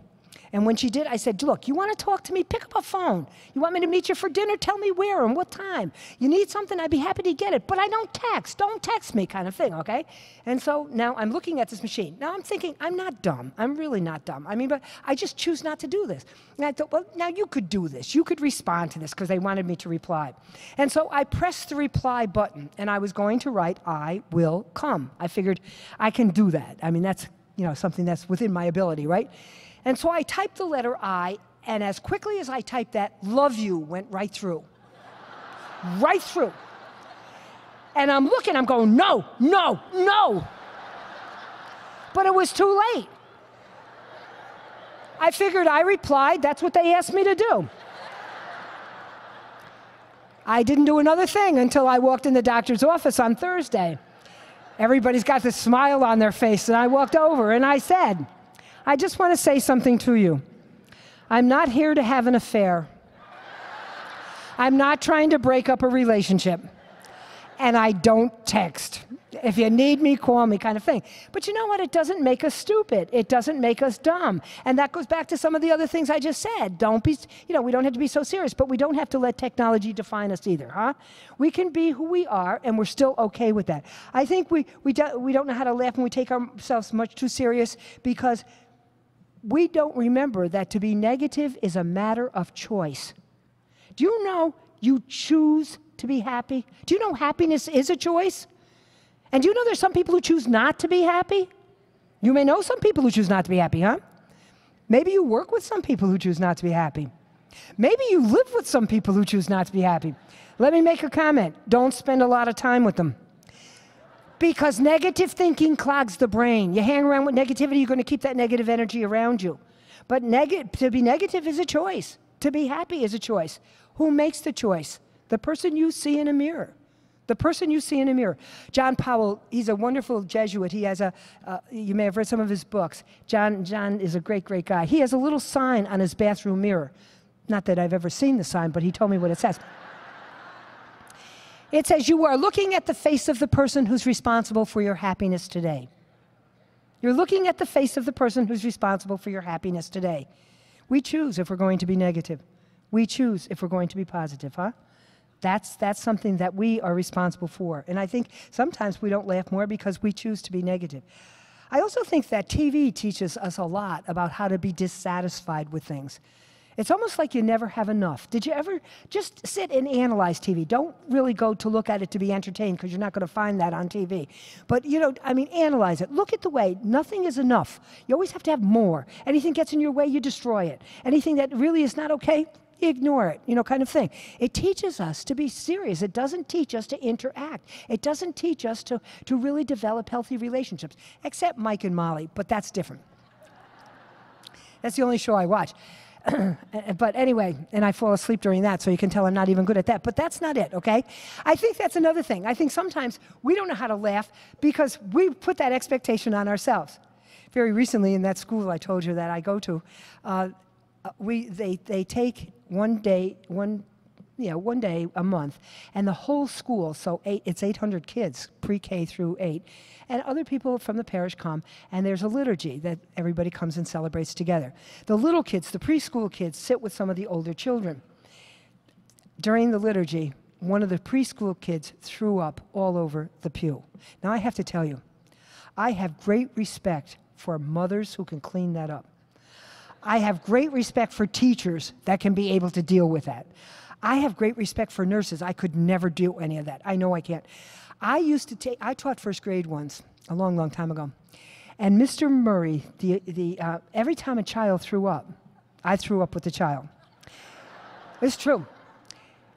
And when she did, I said, Look, you want to talk to me? Pick up a phone. You want me to meet you for dinner? Tell me where and what time. You need something? I'd be happy to get it. But I don't text. Don't text me, kind of thing, okay? And so now I'm looking at this machine. Now I'm thinking, I'm not dumb. I'm really not dumb. I mean, but I just choose not to do this. And I thought, well, now you could do this. You could respond to this because they wanted me to reply. And so I pressed the reply button and I was going to write, I will come. I figured I can do that. I mean, that's, you know, something that's within my ability, right? And so I typed the letter I, and as quickly as I typed that, love you went right through. right through. And I'm looking, I'm going, no, no, no. But it was too late. I figured I replied, that's what they asked me to do. I didn't do another thing until I walked in the doctor's office on Thursday. Everybody's got this smile on their face, and I walked over and I said, I just want to say something to you. I'm not here to have an affair. I'm not trying to break up a relationship. and I don't text. If you need me, call me, kind of thing. But you know what? It doesn't make us stupid. It doesn't make us dumb. And that goes back to some of the other things I just said. Don't be, you know, we don't have to be so serious, but we don't have to let technology define us either, huh? We can be who we are, and we're still okay with that. I think we, we, do, we don't know how to laugh and we take ourselves much too serious because we don't remember that to be negative is a matter of choice. Do you know you choose to be happy? Do you know happiness is a choice? And do you know there's some people who choose not to be happy? You may know some people who choose not to be happy, huh? Maybe you work with some people who choose not to be happy. Maybe you live with some people who choose not to be happy. Let me make a comment. Don't spend a lot of time with them. Because negative thinking clogs the brain. You hang around with negativity, you're going to keep that negative energy around you. But neg- to be negative is a choice. To be happy is a choice. Who makes the choice? The person you see in a mirror. The person you see in a mirror. John Powell, he's a wonderful Jesuit. He has a, uh, you may have read some of his books. John, John is a great, great guy. He has a little sign on his bathroom mirror. Not that I've ever seen the sign, but he told me what it says. It says, You are looking at the face of the person who's responsible for your happiness today. You're looking at the face of the person who's responsible for your happiness today. We choose if we're going to be negative. We choose if we're going to be positive, huh? That's, that's something that we are responsible for. And I think sometimes we don't laugh more because we choose to be negative. I also think that TV teaches us a lot about how to be dissatisfied with things. It's almost like you never have enough. Did you ever just sit and analyze TV? Don't really go to look at it to be entertained because you're not going to find that on TV. But, you know, I mean, analyze it. Look at the way nothing is enough. You always have to have more. Anything gets in your way, you destroy it. Anything that really is not okay, ignore it, you know, kind of thing. It teaches us to be serious. It doesn't teach us to interact. It doesn't teach us to, to really develop healthy relationships, except Mike and Molly, but that's different. That's the only show I watch. but anyway, and I fall asleep during that, so you can tell I'm not even good at that. But that's not it, okay? I think that's another thing. I think sometimes we don't know how to laugh because we put that expectation on ourselves. Very recently, in that school I told you that I go to, uh, uh we, they, they take one day, one, you know, one day a month, and the whole school, so eight, it's 800 kids, pre-K through eight, and other people from the parish come, and there's a liturgy that everybody comes and celebrates together. The little kids, the preschool kids, sit with some of the older children. During the liturgy, one of the preschool kids threw up all over the pew. Now, I have to tell you, I have great respect for mothers who can clean that up. I have great respect for teachers that can be able to deal with that. I have great respect for nurses. I could never do any of that. I know I can't. I used to take, I taught first grade once, a long, long time ago. And Mr. Murray, the, the, uh, every time a child threw up, I threw up with the child. It's true.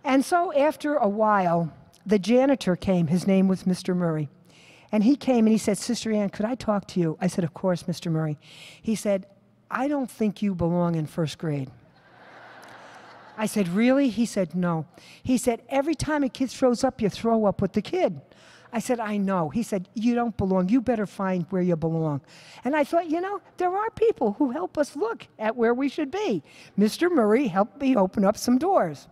And so after a while, the janitor came. His name was Mr. Murray. And he came and he said, Sister Anne, could I talk to you? I said, Of course, Mr. Murray. He said, I don't think you belong in first grade. I said, Really? He said, No. He said, Every time a kid throws up, you throw up with the kid. I said, I know. He said, You don't belong. You better find where you belong. And I thought, you know, there are people who help us look at where we should be. Mr. Murray helped me open up some doors.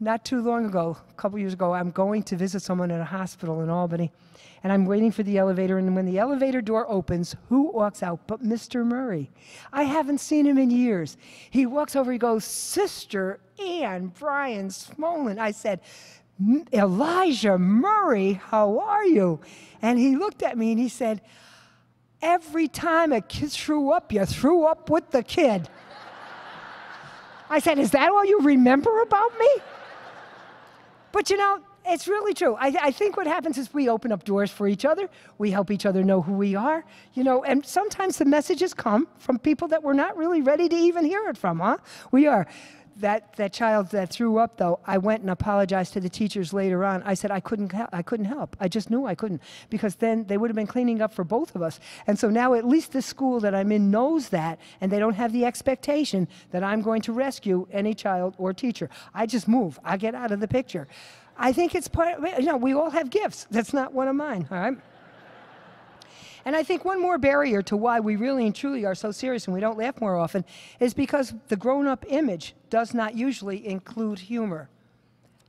Not too long ago, a couple years ago, I'm going to visit someone in a hospital in Albany and I'm waiting for the elevator. And when the elevator door opens, who walks out but Mr. Murray? I haven't seen him in years. He walks over, he goes, Sister Anne Bryan Smollin. I said, Elijah Murray, how are you? And he looked at me and he said, Every time a kid threw up, you threw up with the kid. I said, Is that all you remember about me? But you know, it's really true. I, I, think what happens is we open up doors for each other. We help each other know who we are, you know, and sometimes the messages come from people that we're not really ready to even hear it from, huh? We are. That, that child that threw up, though, I went and apologized to the teachers later on. I said I couldn't, I couldn't help. I just knew I couldn't because then they would have been cleaning up for both of us. And so now at least the school that I'm in knows that, and they don't have the expectation that I'm going to rescue any child or teacher. I just move. I get out of the picture. I think it's part, of, you know, we all have gifts. That's not one of mine, all right? And I think one more barrier to why we really and truly are so serious and we don't laugh more often is because the grown up image does not usually include humor.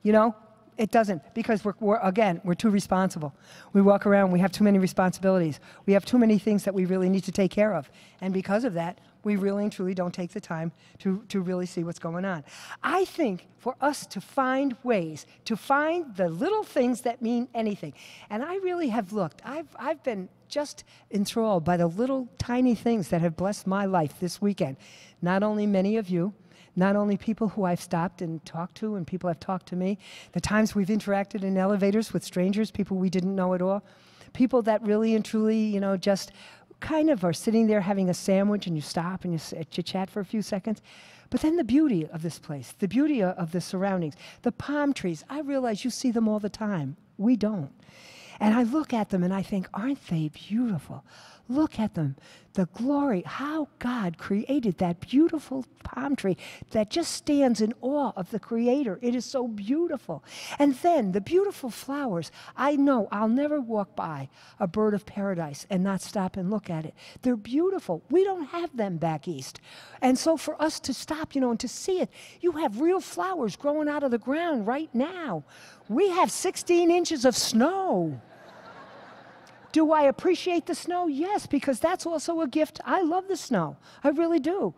You know, it doesn't because we're, we're, again we're too responsible. We walk around, we have too many responsibilities. We have too many things that we really need to take care of, and because of that, we really and truly don't take the time to, to really see what's going on. I think for us to find ways to find the little things that mean anything, and I really have looked. I've I've been just enthralled by the little tiny things that have blessed my life this weekend. Not only many of you not only people who I've stopped and talked to, and people have talked to me, the times we've interacted in elevators with strangers, people we didn't know at all, people that really and truly, you know, just kind of are sitting there having a sandwich and you stop and you uh, chit chat for a few seconds. But then the beauty of this place, the beauty of the surroundings, the palm trees, I realize you see them all the time. We don't. And I look at them and I think, aren't they beautiful? Look at them. The glory, how God created that beautiful palm tree that just stands in awe of the Creator. It is so beautiful. And then the beautiful flowers. I know I'll never walk by a bird of paradise and not stop and look at it. They're beautiful. We don't have them back east. And so for us to stop, you know, and to see it, you have real flowers growing out of the ground right now. We have 16 inches of snow. Do I appreciate the snow? Yes, because that's also a gift. I love the snow. I really do.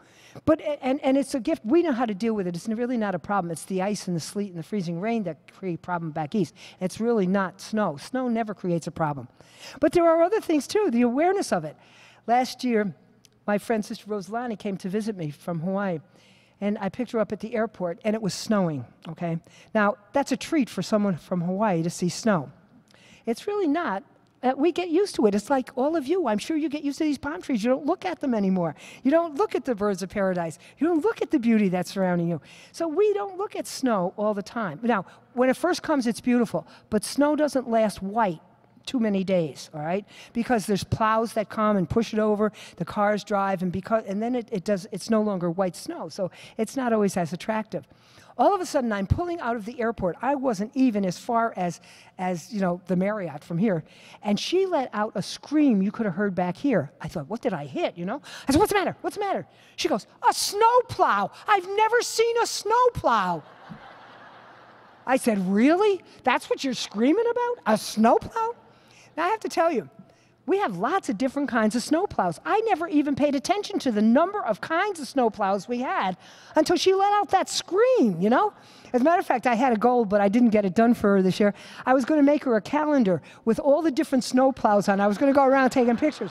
But and, and it's a gift. We know how to deal with it. It's really not a problem. It's the ice and the sleet and the freezing rain that create a problem back east. It's really not snow. Snow never creates a problem. But there are other things too, the awareness of it. Last year, my friend Sister Rosalani came to visit me from Hawaii. And I picked her up at the airport, and it was snowing, okay? Now, that's a treat for someone from Hawaii to see snow. It's really not uh, we get used to it. It's like all of you. I'm sure you get used to these palm trees. You don't look at them anymore. You don't look at the birds of paradise. You don't look at the beauty that's surrounding you. So we don't look at snow all the time. Now, when it first comes, it's beautiful, but snow doesn't last white too many days, all right? Because there's plows that come and push it over, the cars drive, and because and then it, it does it's no longer white snow, so it's not always as attractive. All of a sudden, I'm pulling out of the airport. I wasn't even as far as, as you know, the Marriott from here. And she let out a scream you could have heard back here. I thought, what did I hit, you know? I said, what's the matter? What's the matter? She goes, a snowplow. I've never seen a snowplow. I said, really? That's what you're screaming about? A snowplow? Now, I have to tell you, we have lots of different kinds of snowplows. I never even paid attention to the number of kinds of snowplows we had until she let out that scream, you know? As a matter of fact, I had a goal, but I didn't get it done for her this year. I was going to make her a calendar with all the different snowplows on. I was going to go around taking pictures.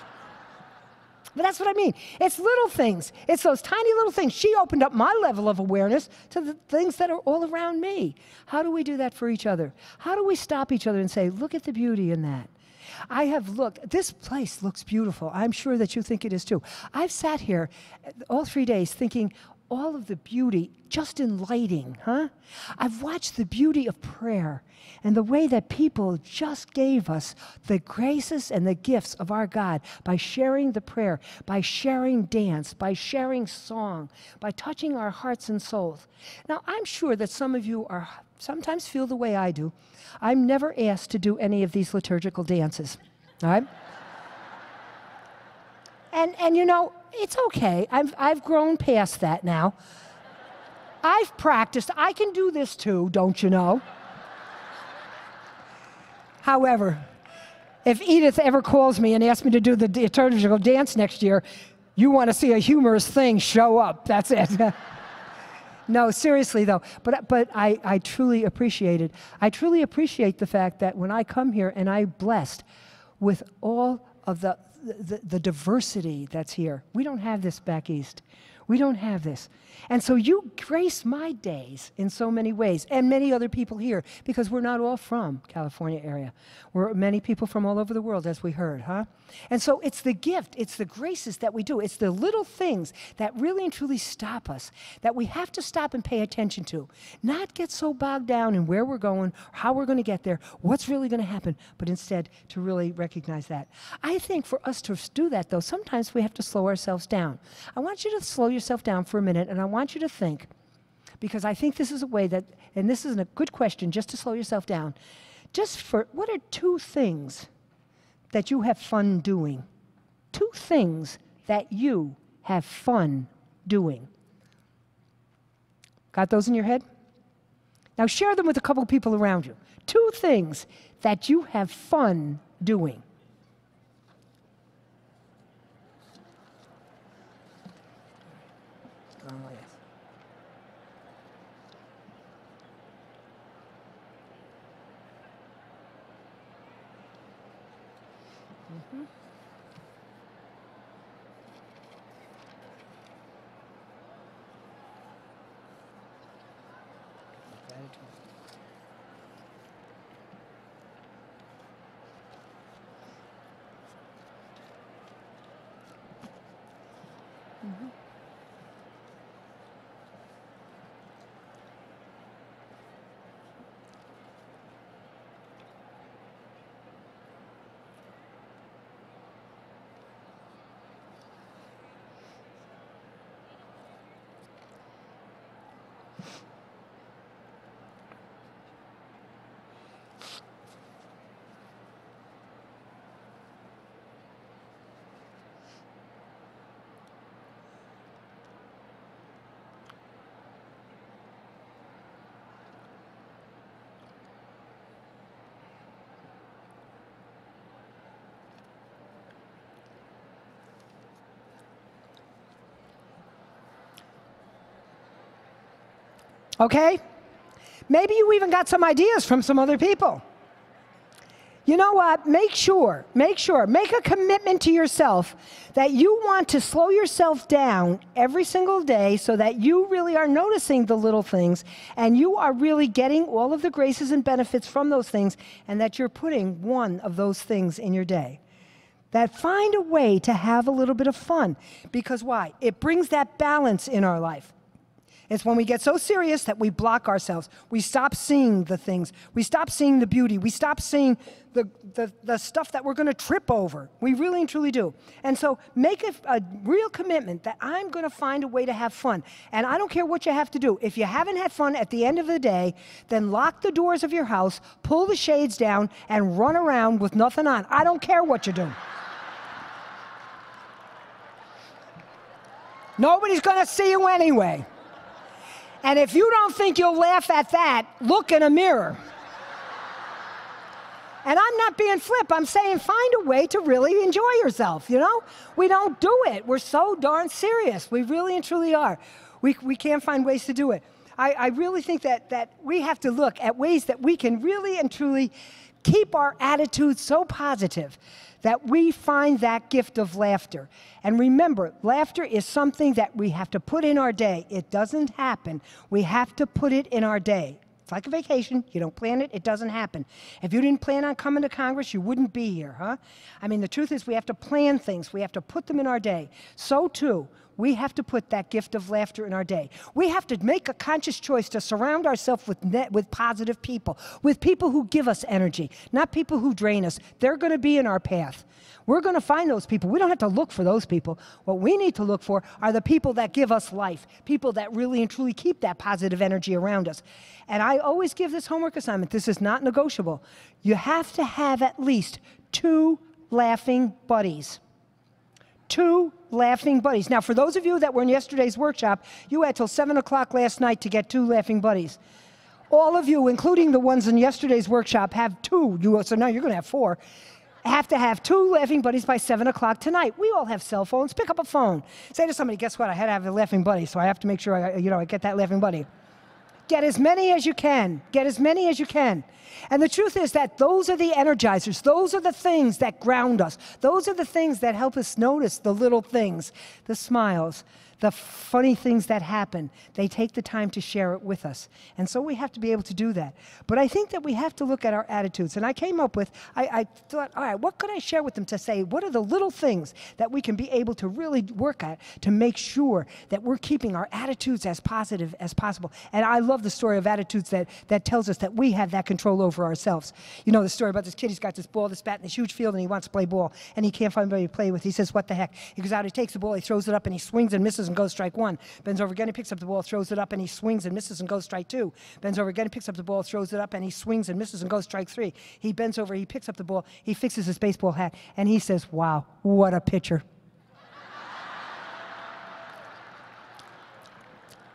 But that's what I mean. It's little things. It's those tiny little things. She opened up my level of awareness to the things that are all around me. How do we do that for each other? How do we stop each other and say, look at the beauty in that? I have looked, this place looks beautiful. I'm sure that you think it is too. I've sat here eh, all three days thinking, all of the beauty just in lighting, huh? I've watched the beauty of prayer and the way that people just gave us the graces and the gifts of our God by sharing the prayer, by sharing dance, by sharing song, by touching our hearts and souls. Now, I'm sure that some of you are sometimes feel the way I do. I'm never asked to do any of these liturgical dances. All right? and, and you know, it's okay. I've, I've grown past that now. I've practiced. I can do this too, don't you know? However, if Edith ever calls me and asks me to do the liturgical dance next year, you want to see a humorous thing, show up. That's it. No, seriously though. But, uh, but I, I truly appreciate it. I truly appreciate the fact that when I come here and I'm blessed with all of the, the, the diversity that's here, we don't have this back east. We don't have this. And so you grace my days in so many ways, and many other people here, because we're not all from California area. We're many people from all over the world, as we heard, huh? And so it's the gift, it's the graces that we do, it's the little things that really and truly stop us, that we have to stop and pay attention to. Not get so bogged down in where we're going, how we're going to get there, what's really going to happen, but instead to really recognize that. I think for us to do that, though, sometimes we have to slow ourselves down. I want you to slow yourself down for a minute, and I want you to think, because I think this is a way that, and this is a good question just to slow yourself down. Just for what are two things that you have fun doing? Two things that you have fun doing. Got those in your head? Now share them with a couple of people around you. Two things that you have fun doing. Okay? Maybe you even got some ideas from some other people. You know what? Make sure, make sure, make a commitment to yourself that you want to slow yourself down every single day so that you really are noticing the little things and you are really getting all of the graces and benefits from those things and that you're putting one of those things in your day. That find a way to have a little bit of fun. Because why? It brings that balance in our life. It's when we get so serious that we block ourselves. We stop seeing the things. We stop seeing the beauty. We stop seeing the, the, the stuff that we're going to trip over. We really and truly do. And so make a, a real commitment that I'm going to find a way to have fun. And I don't care what you have to do. If you haven't had fun at the end of the day, then lock the doors of your house, pull the shades down, and run around with nothing on. I don't care what you do. Nobody's going to see you anyway. And if you don't think you'll laugh at that, look in a mirror. And I'm not being flip. I'm saying find a way to really enjoy yourself, you know? We don't do it. We're so darn serious. We really and truly are. We, we can't find ways to do it. I, I really think that, that we have to look at ways that we can really and truly keep our attitude so positive that we find that gift of laughter. And remember, laughter is something that we have to put in our day. It doesn't happen. We have to put it in our day. It's like a vacation. You don't plan it, it doesn't happen. If you didn't plan on coming to Congress, you wouldn't be here, huh? I mean, the truth is, we have to plan things, we have to put them in our day. So, too, we have to put that gift of laughter in our day. We have to make a conscious choice to surround ourselves with, net, with positive people, with people who give us energy, not people who drain us. They're going to be in our path. We're going to find those people. We don't have to look for those people. What we need to look for are the people that give us life, people that really and truly keep that positive energy around us. And I always give this homework assignment. This is not negotiable. You have to have at least two laughing buddies two laughing buddies. Now, for those of you that were in yesterday's workshop, you had till 7 o'clock last night to get two laughing buddies. All of you, including the ones in yesterday's workshop, have two. You, so now you're going to have four. Have to have two laughing buddies by 7 o'clock tonight. We all have cell phones. Pick up a phone. Say to somebody, guess what? I had to have a laughing buddy, so I have to make sure I, you know, I get that laughing buddy. Get as many as you can. Get as many as you can. And the truth is that those are the energizers. Those are the things that ground us. Those are the things that help us notice the little things, the smiles, the funny things that happen. They take the time to share it with us. And so we have to be able to do that. But I think that we have to look at our attitudes. And I came up with, I, I thought, all right, what could I share with them to say, what are the little things that we can be able to really work at to make sure that we're keeping our attitudes as positive as possible? And I love the story of attitudes that, that tells us that we have that control over ourselves. You know the story about this kid, he's got this ball, this bat in this huge field, and he wants to play ball, and he can't find anybody to play with. He says, what the heck? He goes out, he takes the ball, he throws it up, and he swings and misses and goes strike one. Bends over again, he picks up the ball, throws it up, and he swings and misses and goes strike two. Bends over again, he picks up the ball, throws it up, and he swings and misses and goes strike three. He bends over, he picks up the ball, he fixes his baseball hat, and he says, Wow, what a pitcher.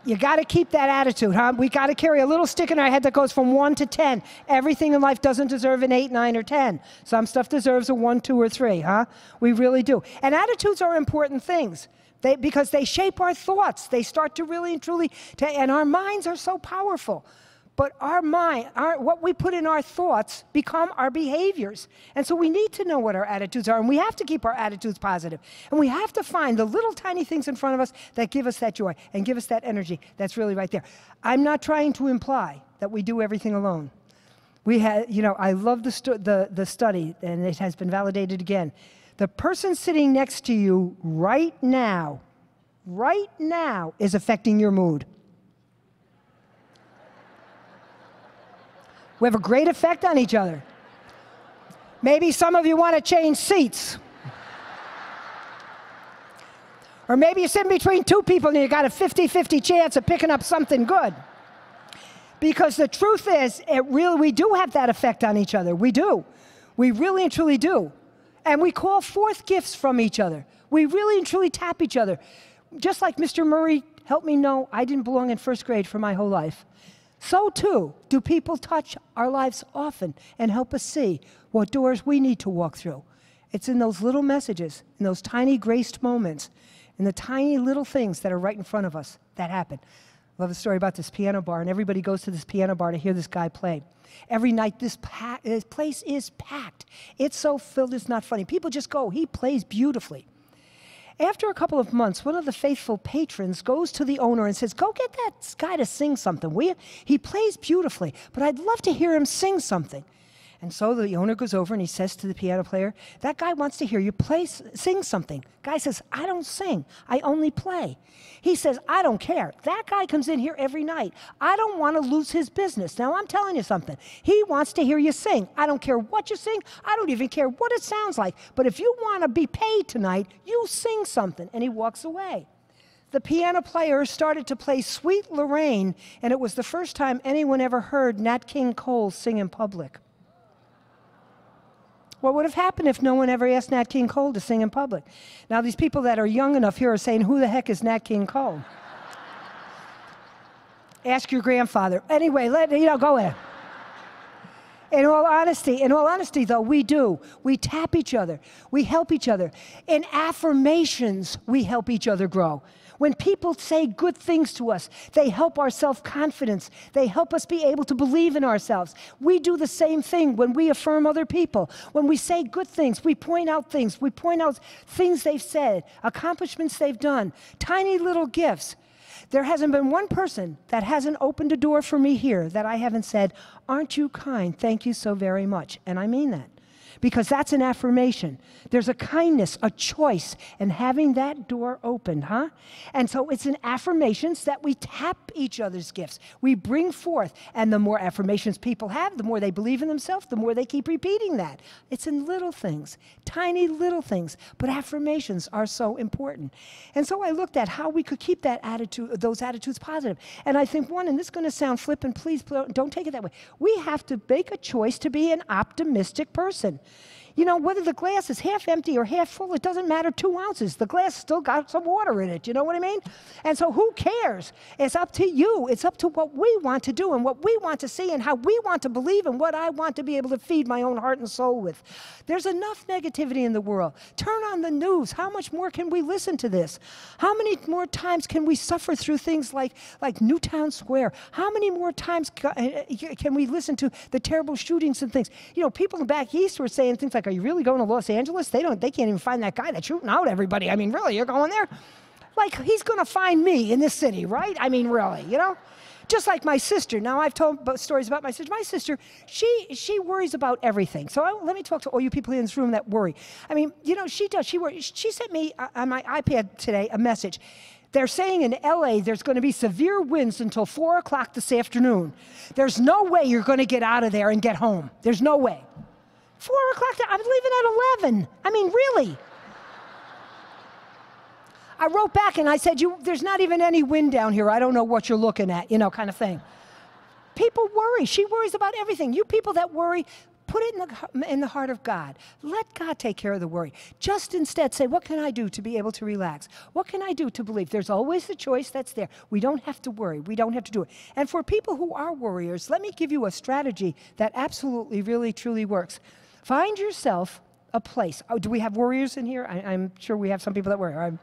You got to keep that attitude, huh? We got to carry a little stick in our head that goes from one to 10. Everything in life doesn't deserve an eight, nine, or 10. Some stuff deserves a one, two, or three, huh? We really do. And attitudes are important things. They, because they shape our thoughts. They start to really and truly, to, and our minds are so powerful. But our mind, our, what we put in our thoughts become our behaviors. And so we need to know what our attitudes are, and we have to keep our attitudes positive. And we have to find the little tiny things in front of us that give us that joy and give us that energy that's really right there. I'm not trying to imply that we do everything alone. We had, you know, I love the, the, the study, and it has been validated again. The person sitting next to you right now, right now, is affecting your mood. We have a great effect on each other. Maybe some of you want to change seats. Or maybe you're sitting between two people and you got a 50 50 chance of picking up something good. Because the truth is, it really, we do have that effect on each other. We do. We really and truly do. And we call forth gifts from each other. We really and truly tap each other. Just like Mr. Murray helped me know I didn't belong in first grade for my whole life. So too do people touch our lives often and help us see what doors we need to walk through. It's in those little messages, in those tiny graced moments, in the tiny little things that are right in front of us that happen. I love a story about this piano bar, and everybody goes to this piano bar to hear this guy play. Every night, this, this place is packed. It's so filled, it's not funny. People just go. He plays beautifully. After a couple of months, one of the faithful patrons goes to the owner and says, Go get that guy to sing something, will you? He plays beautifully, but I'd love to hear him sing something. And so the owner goes over and he says to the piano player, That guy wants to hear you play, sing something. Guy says, I don't sing, I only play. He says, I don't care. That guy comes in here every night. I don't want to lose his business. Now, I'm telling you something. He wants to hear you sing. I don't care what you sing, I don't even care what it sounds like. But if you want to be paid tonight, you sing something. And he walks away the piano player started to play Sweet Lorraine, and it was the first time anyone ever heard Nat King Cole sing in public. What would have happened if no one ever asked Nat King Cole to sing in public? Now, these people that are young enough here are saying, Who the heck is Nat King Cole? Ask your grandfather. Anyway, let you know, go ahead. In all honesty, in all honesty, though, we do. We tap each other. We help each other. In affirmations, we help each other grow. When people say good things to us, they help our self confidence. They help us be able to believe in ourselves. We do the same thing when we affirm other people. When we say good things, we point out things. We point out things they've said, accomplishments they've done, tiny little gifts. There hasn't been one person that hasn't opened a door for me here that I haven't said, Aren't you kind? Thank you so very much. And I mean that because that's an affirmation. There's a kindness, a choice, and having that door opened, huh? And so it's an affirmations that we tap each other's gifts. We bring forth, and the more affirmations people have, the more they believe in themselves, the more they keep repeating that. It's in little things, tiny little things, but affirmations are so important. And so I looked at how we could keep that attitude, those attitudes positive. And I think one, and this is going to sound flippant, please don't take it that way. We have to make a choice to be an optimistic person. You know, whether the glass is half empty or half full, it doesn't matter two ounces. The glass still got some water in it. You know what I mean? And so who cares? It's up to you. It's up to what we want to do and what we want to see and how we want to believe and what I want to be able to feed my own heart and soul with. There's enough negativity in the world. Turn on the news. How much more can we listen to this? How many more times can we suffer through things like, like Newtown Square? How many more times uh, can we listen to the terrible shootings and things? You know, people back east were saying things like, are you really going to Los Angeles? They don't, they can't even find that guy that's shooting out everybody. I mean, really, you're going there? Like, he's going to find me in this city, right? I mean, really, you know? Just like my sister. Now, I've told stories about my sister. My sister, she, she worries about everything. So I, let me talk to all you people in this room that worry. I mean, you know, she does. She worries. She sent me uh, on my iPad today a message. They're saying in LA there's going to be severe winds until 4 o'clock this afternoon. There's no way you're going to get out of there and get home. There's no way. Four o'clock, I was leaving at 11. I mean, really. I wrote back and I said, you, There's not even any wind down here. I don't know what you're looking at, you know, kind of thing. People worry. She worries about everything. You people that worry, put it in the, in the heart of God. Let God take care of the worry. Just instead say, What can I do to be able to relax? What can I do to believe? There's always the choice that's there. We don't have to worry. We don't have to do it. And for people who are worriers, let me give you a strategy that absolutely, really, truly works. Find yourself a place. Oh, do we have warriors in here? I, am sure we have some people that worry. I'm, um,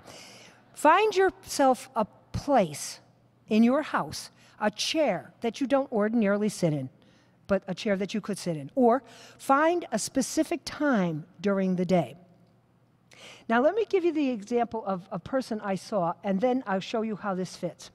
find yourself a place in your house, a chair that you don't ordinarily sit in, but a chair that you could sit in. Or find a specific time during the day. Now, let me give you the example of a person I saw, and then I'll show you how this fits.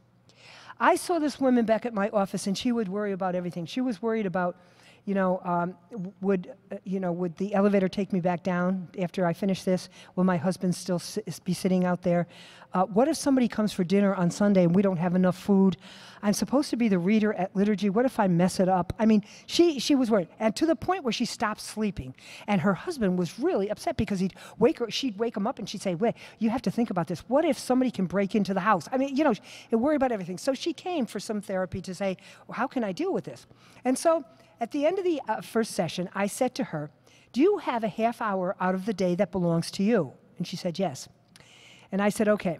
I saw this woman back at my office, and she would worry about everything. She was worried about you know, um, would, uh, you know, would the elevator take me back down after I finish this? Will my husband still si be sitting out there? Uh, what if somebody comes for dinner on Sunday and we don't have enough food? I'm supposed to be the reader at liturgy. What if I mess it up? I mean, she, she was worried. And to the point where she stopped sleeping. And her husband was really upset because he'd wake her, she'd wake him up and she'd say, wait, you have to think about this. What if somebody can break into the house? I mean, you know, worry about everything. So she came for some therapy to say, well, how can I deal with this? And so at the end of the uh, first session, I said to her, Do you have a half hour out of the day that belongs to you? And she said, Yes. And I said, Okay,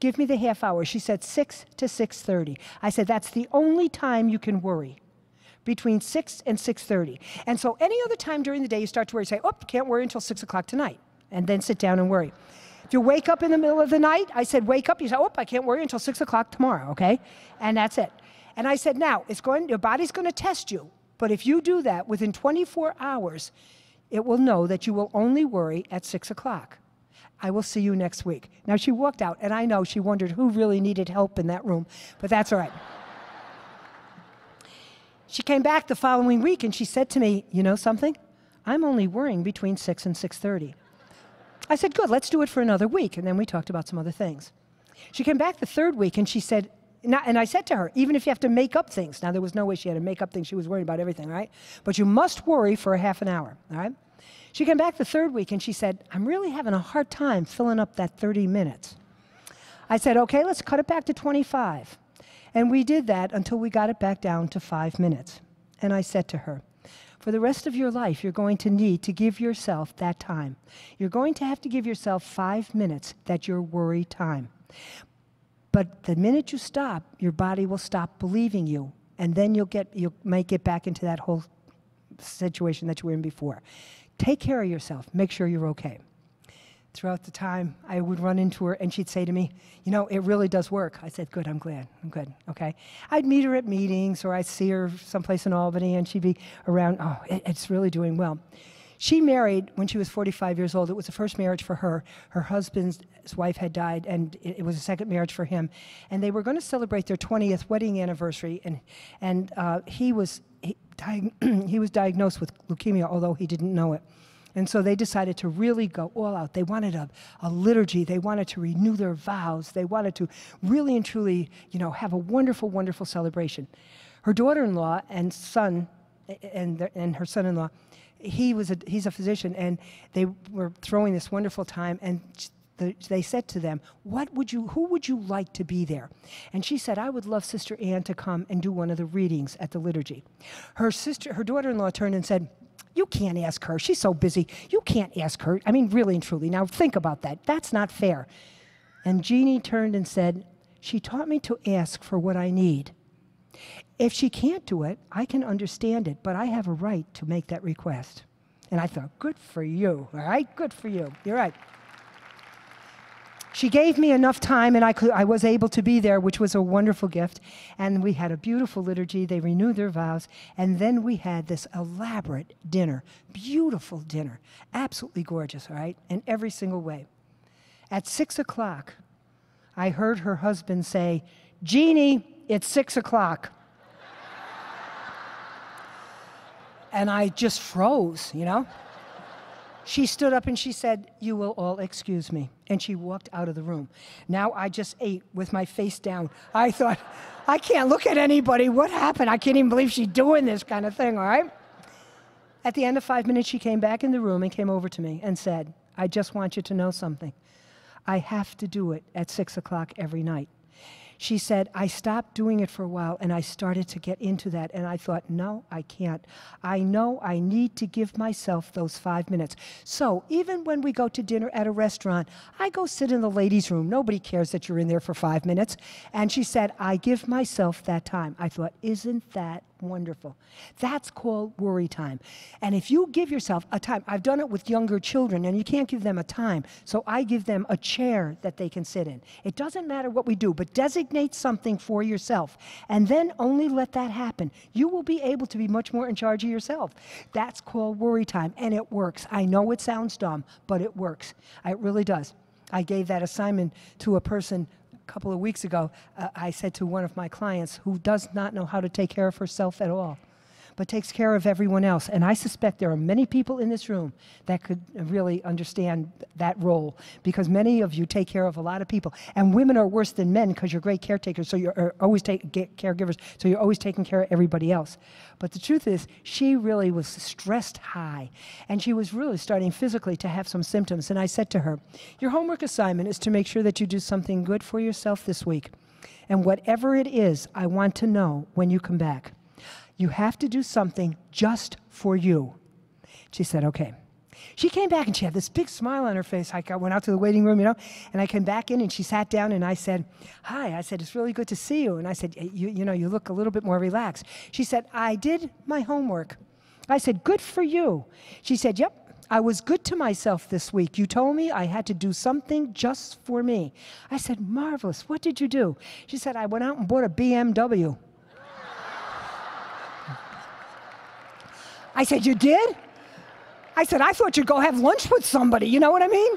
give me the half hour. She said, 6 to 6.30. I said, That's the only time you can worry between 6 and 6.30. And so any other time during the day you start to worry, say, oh, can't worry until 6 o'clock tonight, and then sit down and worry. If you wake up in the middle of the night, I said, wake up, you say, oh, I can't worry until 6 o'clock tomorrow, okay? And that's it. And I said, now, it's going, your body's going to test you. But if you do that within 24 hours, it will know that you will only worry at 6 o'clock. I will see you next week. Now, she walked out, and I know she wondered who really needed help in that room, but that's all right. she came back the following week, and she said to me, You know something? I'm only worrying between 6 and 6.30. I said, Good, let's do it for another week. And then we talked about some other things. She came back the third week, and she said, and I said to her, even if you have to make up things, now there was no way she had to make up things, she was worried about everything, right? But you must worry for a half an hour, all right? She came back the third week and she said, I'm really having a hard time filling up that 30 minutes. I said, okay, let's cut it back to 25. And we did that until we got it back down to five minutes. And I said to her, for the rest of your life, you're going to need to give yourself that time. You're going to have to give yourself five minutes, that your worry time. But the minute you stop, your body will stop believing you, and then you'll get you might get back into that whole situation that you were in before. Take care of yourself. Make sure you're okay. Throughout the time, I would run into her, and she'd say to me, "You know, it really does work." I said, "Good. I'm glad. I'm good. Okay." I'd meet her at meetings, or I'd see her someplace in Albany, and she'd be around. Oh, it, it's really doing well. She married when she was 45 years old. It was the first marriage for her. Her husband's wife had died, and it, it was a second marriage for him. And they were going to celebrate their 20th wedding anniversary, and, and uh, he, was, he, was diagnosed with leukemia, although he didn't know it. And so they decided to really go all out. They wanted a, a liturgy. They wanted to renew their vows. They wanted to really and truly, you know, have a wonderful, wonderful celebration. Her daughter-in-law and son, and, and her son-in-law, he was a, he's a physician, and they were throwing this wonderful time, and the, they said to them, "What would you? Who would you like to be there?" And she said, "I would love Sister Anne to come and do one of the readings at the liturgy." Her sister, her daughter-in-law, turned and said. You can't ask her. She's so busy. You can't ask her. I mean, really and truly. Now, think about that. That's not fair. And Jeannie turned and said, She taught me to ask for what I need. If she can't do it, I can understand it, but I have a right to make that request. And I thought, good for you, all right? Good for you. You're right. She gave me enough time, and I, could, I was able to be there, which was a wonderful gift. And we had a beautiful liturgy. They renewed their vows. And then we had this elaborate dinner, beautiful dinner, absolutely gorgeous, all right, in every single way. At six o'clock, I heard her husband say, Jeannie, it's six o'clock. and I just froze, you know? She stood up and she said, You will all excuse me. And she walked out of the room. Now I just ate with my face down. I thought, I can't look at anybody. What happened? I can't even believe she's doing this kind of thing, all right? At the end of five minutes, she came back in the room and came over to me and said, I just want you to know something. I have to do it at six o'clock every night. She said, I stopped doing it for a while and I started to get into that. And I thought, no, I can't. I know I need to give myself those five minutes. So even when we go to dinner at a restaurant, I go sit in the ladies' room. Nobody cares that you're in there for five minutes. And she said, I give myself that time. I thought, isn't that wonderful. That's called worry time. And if you give yourself a time, I've done it with younger children, and you can't give them a time. So I give them a chair that they can sit in. It doesn't matter what we do, but designate something for yourself. And then only let that happen. You will be able to be much more in charge of yourself. That's called worry time, and it works. I know it sounds dumb, but it works. It really does. I gave that assignment to a person couple of weeks ago, uh, I said to one of my clients who does not know how to take care of herself at all but takes care of everyone else. And I suspect there are many people in this room that could really understand that role because many of you take care of a lot of people. And women are worse than men because you're great caretakers, so you're uh, always taking caregivers, so you're always taking care of everybody else. But the truth is, she really was stressed high, and she was really starting physically to have some symptoms. And I said to her, Your homework assignment is to make sure that you do something good for yourself this week. And whatever it is, I want to know when you come back. You have to do something just for you. She said, Okay. She came back and she had this big smile on her face. I went out to the waiting room, you know, and I came back in and she sat down and I said, Hi. I said, It's really good to see you. And I said, You, you know, you look a little bit more relaxed. She said, I did my homework. I said, Good for you. She said, Yep. I was good to myself this week. You told me I had to do something just for me. I said, Marvelous. What did you do? She said, I went out and bought a BMW. I said, You did? I said, I thought you'd go have lunch with somebody. You know what I mean?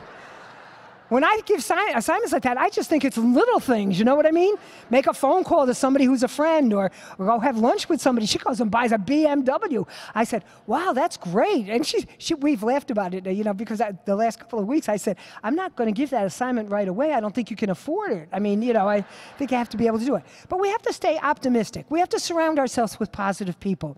When I give assignments like that, I just think it's little things, you know what I mean? Make a phone call to somebody who's a friend or, or go have lunch with somebody. She goes and buys a BMW. I said, wow, that's great. And she, she, we've laughed about it, you know, because I, the last couple of weeks I said, I'm not going to give that assignment right away. I don't think you can afford it. I mean, you know, I think you have to be able to do it. But we have to stay optimistic. We have to surround ourselves with positive people.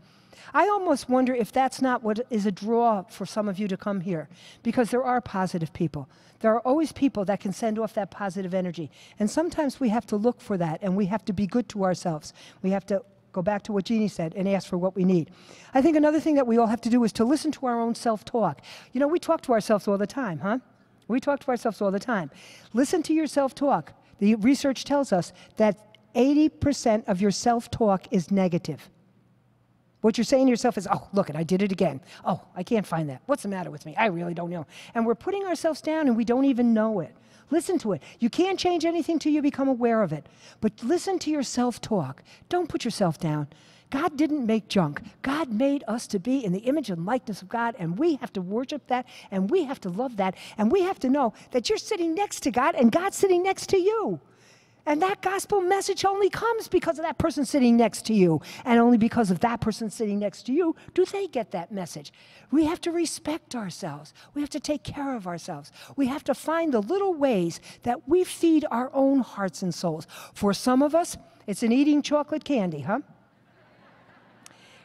I almost wonder if that's not what is a draw for some of you to come here, because there are positive people. There are always people that can send off that positive energy. And sometimes we have to look for that, and we have to be good to ourselves. We have to go back to what Jeannie said and ask for what we need. I think another thing that we all have to do is to listen to our own self talk. You know, we talk to ourselves all the time, huh? We talk to ourselves all the time. Listen to your self talk. The research tells us that 80% of your self talk is negative. What you're saying to yourself is, oh, look, at I did it again. Oh, I can't find that. What's the matter with me? I really don't know. And we're putting ourselves down and we don't even know it. Listen to it. You can't change anything till you become aware of it. But listen to your self talk. Don't put yourself down. God didn't make junk. God made us to be in the image and likeness of God, and we have to worship that, and we have to love that, and we have to know that you're sitting next to God, and God's sitting next to you. And that gospel message only comes because of that person sitting next to you. And only because of that person sitting next to you do they get that message. We have to respect ourselves. We have to take care of ourselves. We have to find the little ways that we feed our own hearts and souls. For some of us, it's in eating chocolate candy, huh?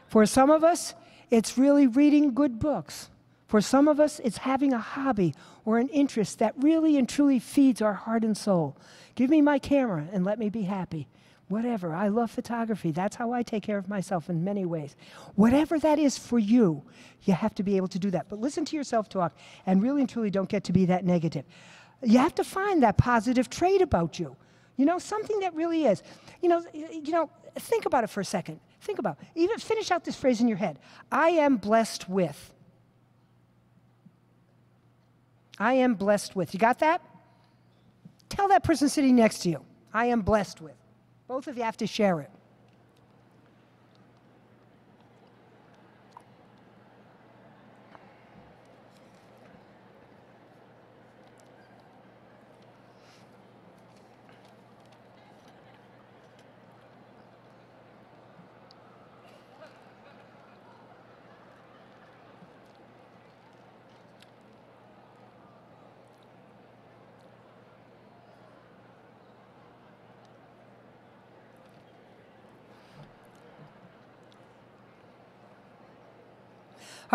For some of us, it's really reading good books. For some of us, it's having a hobby or an interest that really and truly feeds our heart and soul. Give me my camera and let me be happy. Whatever. I love photography. That's how I take care of myself in many ways. Whatever that is for you, you have to be able to do that. But listen to yourself talk and really and truly don't get to be that negative. You have to find that positive trait about you. You know, something that really is. You know, you know, think about it for a second. Think about it. Even finish out this phrase in your head. I am blessed with. I am blessed with. You got that? Tell that person sitting next to you, I am blessed with. Both of you have to share it.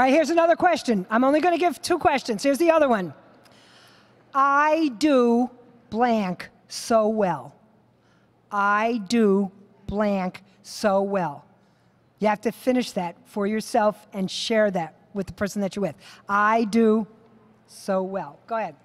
All right, here's another question. I'm only going to give two questions. Here's the other one. I do blank so well. I do blank so well. You have to finish that for yourself and share that with the person that you're with. I do so well. Go ahead.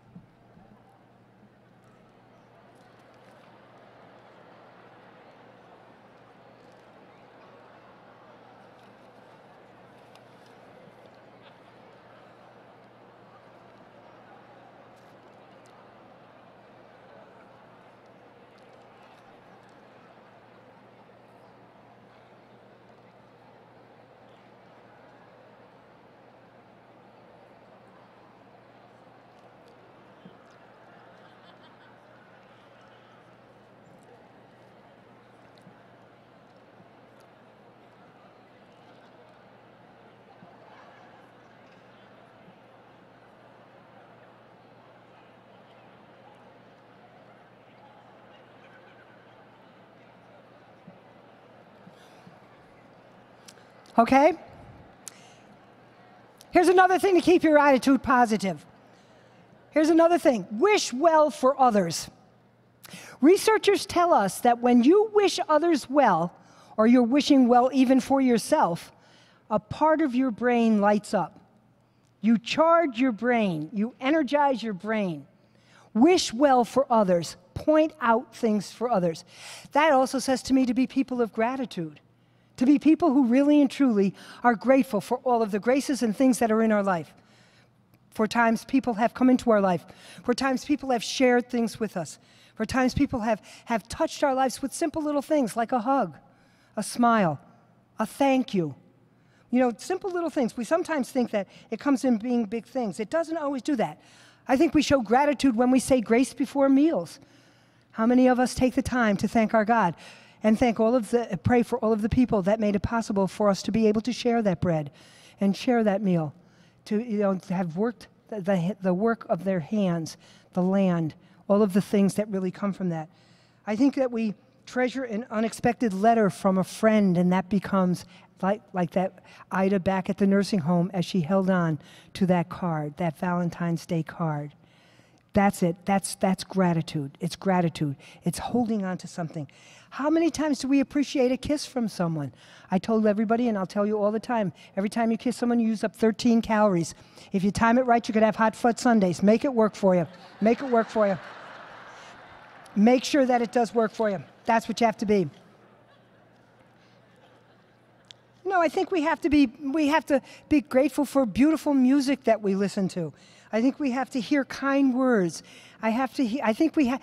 Okay? Here's another thing to keep your attitude positive. Here's another thing wish well for others. Researchers tell us that when you wish others well, or you're wishing well even for yourself, a part of your brain lights up. You charge your brain, you energize your brain. Wish well for others, point out things for others. That also says to me to be people of gratitude to be people who really and truly are grateful for all of the graces and things that are in our life. For times people have come into our life, for times people have shared things with us, for times people have, have touched our lives with simple little things like a hug, a smile, a thank you. You know, simple little things. We sometimes think that it comes in being big things. It doesn't always do that. I think we show gratitude when we say grace before meals. How many of us take the time to thank our God? And thank all of the, pray for all of the people that made it possible for us to be able to share that bread and share that meal, to, you know, have worked the, the, the work of their hands, the land, all of the things that really come from that. I think that we treasure an unexpected letter from a friend, and that becomes like, like that Ida back at the nursing home as she held on to that card, that Valentine's Day card. That's it. That's, that's gratitude. It's gratitude. It's holding on to something. How many times do we appreciate a kiss from someone? I told everybody, and I'll tell you all the time every time you kiss someone, you use up 13 calories. If you time it right, you could have hot fudge sundaes. Make it work for you. Make it work for you. Make sure that it does work for you. That's what you have to be. No, I think we have to be we have to be grateful for beautiful music that we listen to. I think we have to hear kind words. I have to he- I think we have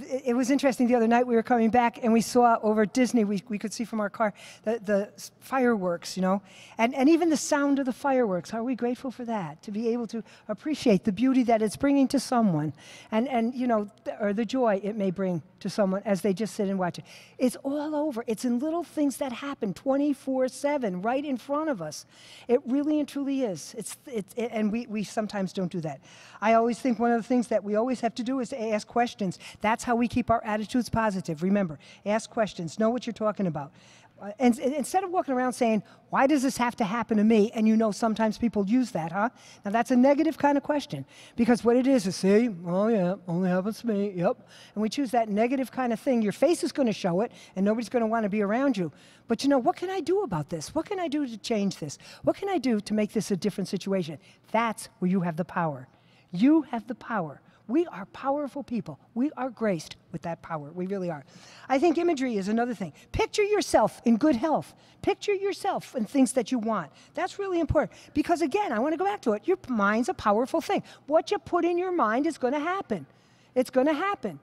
it was interesting the other night we were coming back and we saw over Disney, we, we could see from our car the, the fireworks, you know, and, and even the sound of the fireworks. Are we grateful for that? To be able to appreciate the beauty that it's bringing to someone and, and you know, or the joy it may bring to someone as they just sit and watch it. It's all over. It's in little things that happen 24 7 right in front of us. It really and truly is. It's, it's, it, and we, we sometimes don't do that. I always think one of the things that we always have to do is to ask questions. That's how we keep our attitudes positive. Remember, ask questions, know what you're talking about. Uh, and, and, instead of walking around saying, Why does this have to happen to me? And you know, sometimes people use that, huh? Now, that's a negative kind of question because what it is is, See, oh, yeah, only happens to me, yep. And we choose that negative kind of thing. Your face is going to show it, and nobody's going to want to be around you. But you know, what can I do about this? What can I do to change this? What can I do to make this a different situation? That's where you have the power. You have the power. We are powerful people. We are graced with that power. We really are. I think imagery is another thing. Picture yourself in good health. Picture yourself in things that you want. That's really important. Because again, I want to go back to it. Your mind's a powerful thing. What you put in your mind is going to happen. It's going to happen.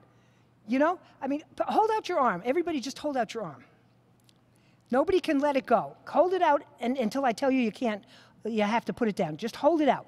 You know? I mean, hold out your arm. Everybody just hold out your arm. Nobody can let it go. Hold it out and, until I tell you you can't, you have to put it down. Just hold it out.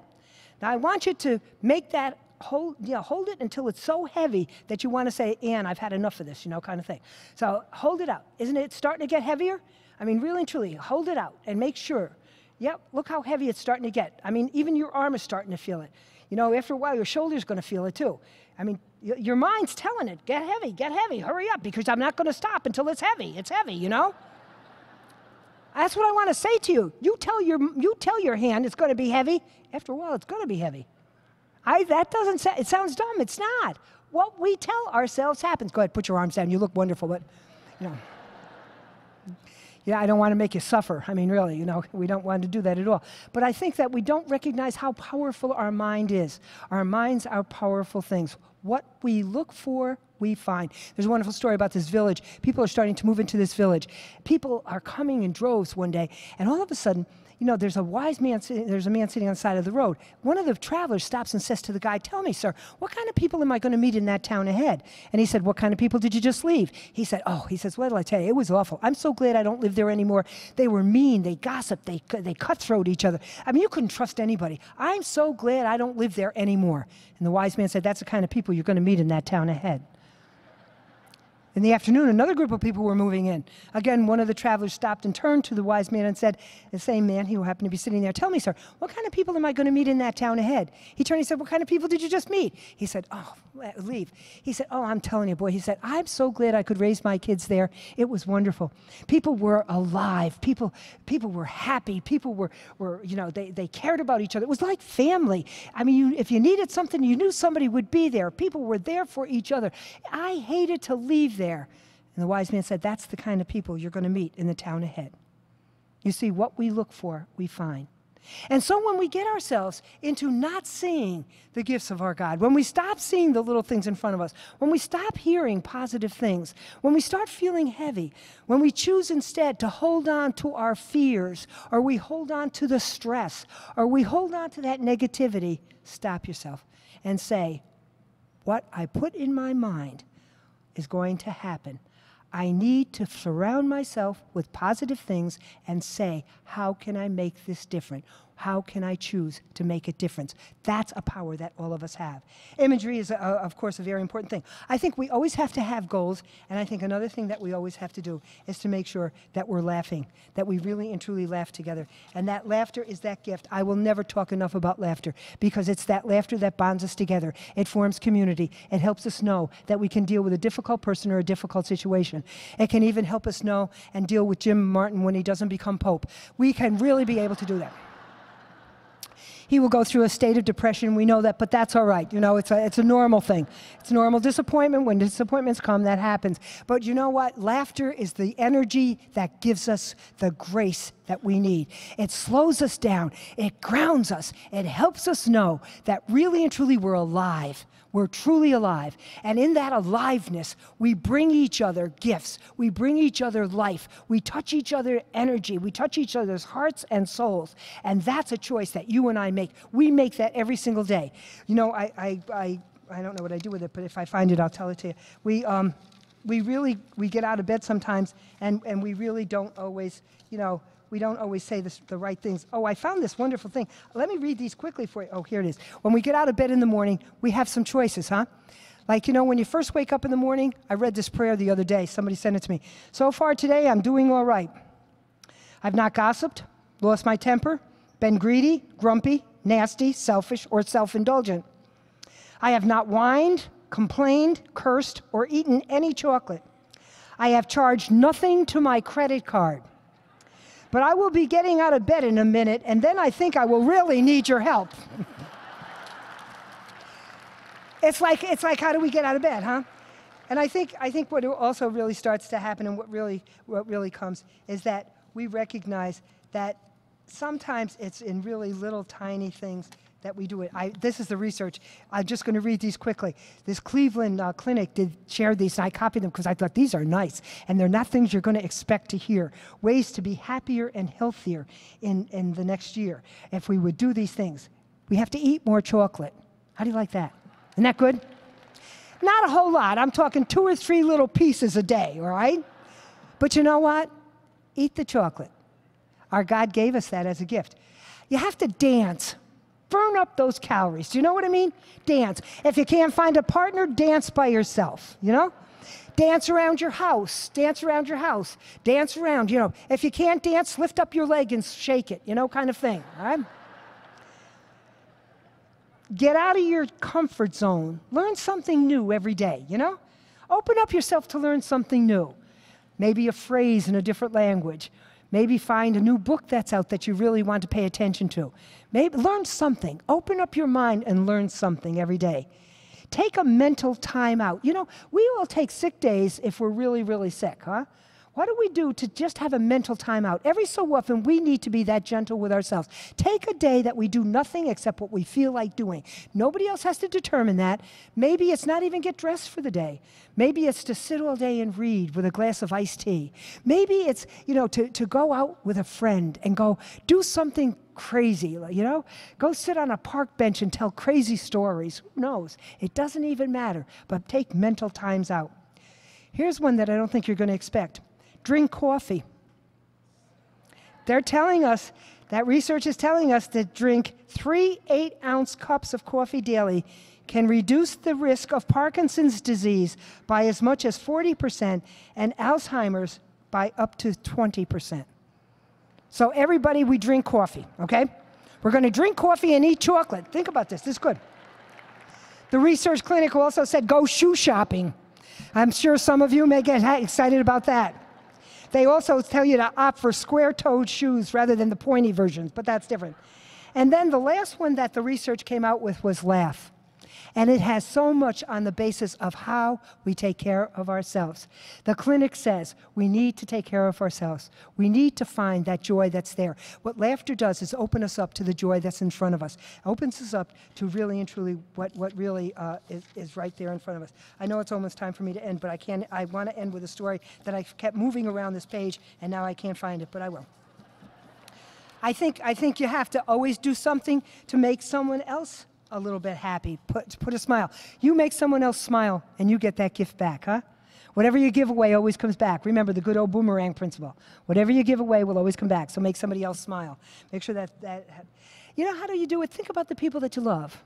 Now, I want you to make that hold, know, hold it until it's so heavy that you want to say, Anne, I've had enough of this, you know, kind of thing. So hold it out. Isn't it starting to get heavier? I mean, really and truly, hold it out and make sure. Yep, look how heavy it's starting to get. I mean, even your arm is starting to feel it. You know, after a while, your shoulder's going to feel it too. I mean, your mind's telling it, get heavy, get heavy, hurry up, because I'm not going to stop until it's heavy. It's heavy, you know? That's what I want to say to you. You tell your, you tell your hand it's going to be heavy. After a while, it's going to be heavy. I, that doesn't sound, it sounds dumb. It's not. What we tell ourselves happens. Go ahead, put your arms down. You look wonderful, but, you know. Yeah, I don't want to make you suffer. I mean, really, you know, we don't want to do that at all. But I think that we don't recognize how powerful our mind is. Our minds are powerful things. What we look for, we find. There's a wonderful story about this village. People are starting to move into this village. People are coming in droves one day, and all of a sudden, you know, there's a wise man, there's a man sitting on the side of the road. One of the travelers stops and says to the guy, Tell me, sir, what kind of people am I going to meet in that town ahead? And he said, What kind of people did you just leave? He said, Oh, he says, What did I tell you? It was awful. I'm so glad I don't live there anymore. They were mean, they gossiped, they, they cutthroat each other. I mean, you couldn't trust anybody. I'm so glad I don't live there anymore. And the wise man said, That's the kind of people you're going to meet in that town ahead. In the afternoon, another group of people were moving in. Again, one of the travelers stopped and turned to the wise man and said, the same man who happened to be sitting there, Tell me, sir, what kind of people am I going to meet in that town ahead? He turned and said, What kind of people did you just meet? He said, Oh, leave. He said, Oh, I'm telling you, boy. He said, I'm so glad I could raise my kids there. It was wonderful. People were alive. People, people were happy. People were, were you know, they, they cared about each other. It was like family. I mean, you, if you needed something, you knew somebody would be there. People were there for each other. I hated to leave there there. And the wise man said, That's the kind of people you're going to meet in the town ahead. You see, what we look for, we find. And so when we get ourselves into not seeing the gifts of our God, when we stop seeing the little things in front of us, when we stop hearing positive things, when we start feeling heavy, when we choose instead to hold on to our fears, or we hold on to the stress, or we hold on to that negativity, stop yourself and say, What I put in my mind is going to happen. I need to surround myself with positive things and say, how can I make this different? How can I choose to make a difference? That's a power that all of us have. Imagery is, a, of course, a very important thing. I think we always have to have goals, and I think another thing that we always have to do is to make sure that we're laughing, that we really and truly laugh together. And that laughter is that gift. I will never talk enough about laughter because it's that laughter that bonds us together. It forms community. It helps us know that we can deal with a difficult person or a difficult situation. It can even help us know and deal with Jim Martin when he doesn't become Pope. We can really be able to do that he will go through a state of depression. We know that, but that's all right. You know, it's a, it's a normal thing. It's normal disappointment. When disappointments come, that happens. But you know what? Laughter is the energy that gives us the grace that we need. It slows us down, it grounds us, it helps us know that really and truly we're alive. We're truly alive. And in that aliveness, we bring each other gifts. We bring each other life. We touch each other energy. We touch each other's hearts and souls. And that's a choice that you and I make. We make that every single day. You know, I, I, I, I don't know what I do with it, but if I find it, I'll tell it to you. We, um, we really, we get out of bed sometimes and, and we really don't always, you know, we don't always say this, the right things. Oh, I found this wonderful thing. Let me read these quickly for you. Oh, here it is. When we get out of bed in the morning, we have some choices, huh? Like, you know, when you first wake up in the morning, I read this prayer the other day. Somebody sent it to me. So far today, I'm doing all right. I've not gossiped, lost my temper, been greedy, grumpy, nasty, selfish, or self indulgent. I have not whined, complained, cursed, or eaten any chocolate. I have charged nothing to my credit card. But I will be getting out of bed in a minute, and then I think I will really need your help. it's like it's like how do we get out of bed, huh? And I think I think what also really starts to happen and what really what really comes is that we recognize that sometimes it's in really little tiny things that we do it. I, this is the research. I'm just going to read these quickly. This Cleveland uh, clinic did share these, and I copied them because I thought these are nice, and they're not things you're going to expect to hear. Ways to be happier and healthier in, in the next year if we would do these things. We have to eat more chocolate. How do you like that? Isn't that good? Not a whole lot. I'm talking two or three little pieces a day, all right? But you know what? Eat the chocolate. Our God gave us that as a gift. You have to dance burn up those calories. Do you know what I mean? Dance. If you can't find a partner, dance by yourself, you know? Dance around your house. Dance around your house. Dance around, you know. If you can't dance, lift up your leg and shake it, you know, kind of thing, all right? Get out of your comfort zone. Learn something new every day, you know? Open up yourself to learn something new. Maybe a phrase in a different language Maybe find a new book that's out that you really want to pay attention to. Maybe learn something. Open up your mind and learn something every day. Take a mental time out. You know, we all take sick days if we're really, really sick, huh? What do we do to just have a mental timeout? Every so often, we need to be that gentle with ourselves. Take a day that we do nothing except what we feel like doing. Nobody else has to determine that. Maybe it's not even get dressed for the day. Maybe it's to sit all day and read with a glass of iced tea. Maybe it's, you know, to, to go out with a friend and go do something crazy, you know? Go sit on a park bench and tell crazy stories. Who knows? It doesn't even matter, but take mental times out. Here's one that I don't think you're going to expect drink coffee. They're telling us, that research is telling us that drink three eight ounce cups of coffee daily can reduce the risk of Parkinson's disease by as much as 40% and Alzheimer's by up to 20%. So, everybody, we drink coffee, okay? We're going to drink coffee and eat chocolate. Think about this, this is good. The research clinic also said go shoe shopping. I'm sure some of you may get excited about that. They also tell you to opt for square toed shoes rather than the pointy versions, but that's different. And then the last one that the research came out with was laugh. And it has so much on the basis of how we take care of ourselves. The clinic says we need to take care of ourselves. We need to find that joy that's there. What laughter does is open us up to the joy that's in front of us, opens us up to really and truly what, what really uh, is, is right there in front of us. I know it's almost time for me to end, but I, can't, I want to end with a story that I kept moving around this page, and now I can't find it, but I will. I think, I think you have to always do something to make someone else a little bit happy. Put, put a smile. You make someone else smile, and you get that gift back, huh? Whatever you give away always comes back. Remember the good old boomerang principle. Whatever you give away will always come back. So make somebody else smile. Make sure that that. You know how do you do it? Think about the people that you love.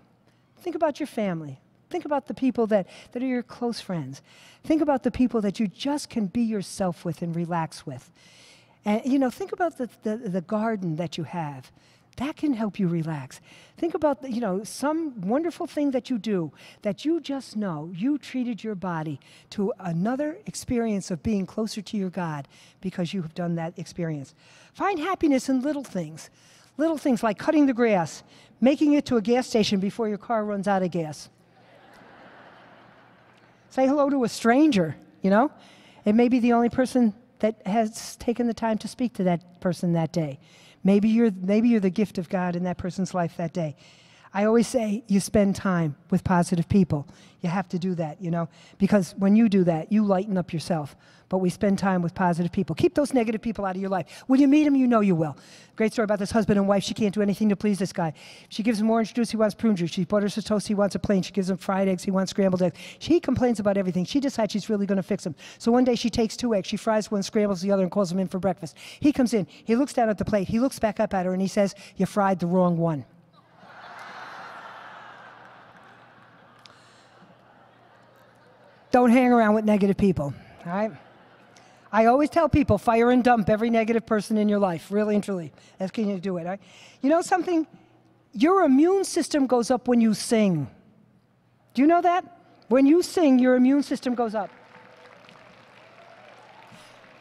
Think about your family. Think about the people that, that are your close friends. Think about the people that you just can be yourself with and relax with. And you know, think about the, the, the garden that you have that can help you relax. Think about, you know, some wonderful thing that you do that you just know you treated your body to another experience of being closer to your God because you have done that experience. Find happiness in little things. Little things like cutting the grass, making it to a gas station before your car runs out of gas. Say hello to a stranger, you know? It may be the only person that has taken the time to speak to that person that day. Maybe you're, maybe you're the gift of God in that person's life that day. I always say you spend time with positive people. You have to do that, you know, because when you do that, you lighten up yourself. But we spend time with positive people. Keep those negative people out of your life. When you meet them, you know you will. Great story about this husband and wife. She can't do anything to please this guy. She gives him orange juice, he wants prune juice. She butters his toast, he wants a plain. She gives him fried eggs, he wants scrambled eggs. She complains about everything. She decides she's really going to fix him. So one day she takes two eggs, she fries one, scrambles the other, and calls him in for breakfast. He comes in, he looks down at the plate, he looks back up at her, and he says, You fried the wrong one. Don't hang around with negative people, all right? I always tell people fire and dump every negative person in your life, really and truly. That's can you do it, all right? You know something? Your immune system goes up when you sing. Do you know that? When you sing, your immune system goes up.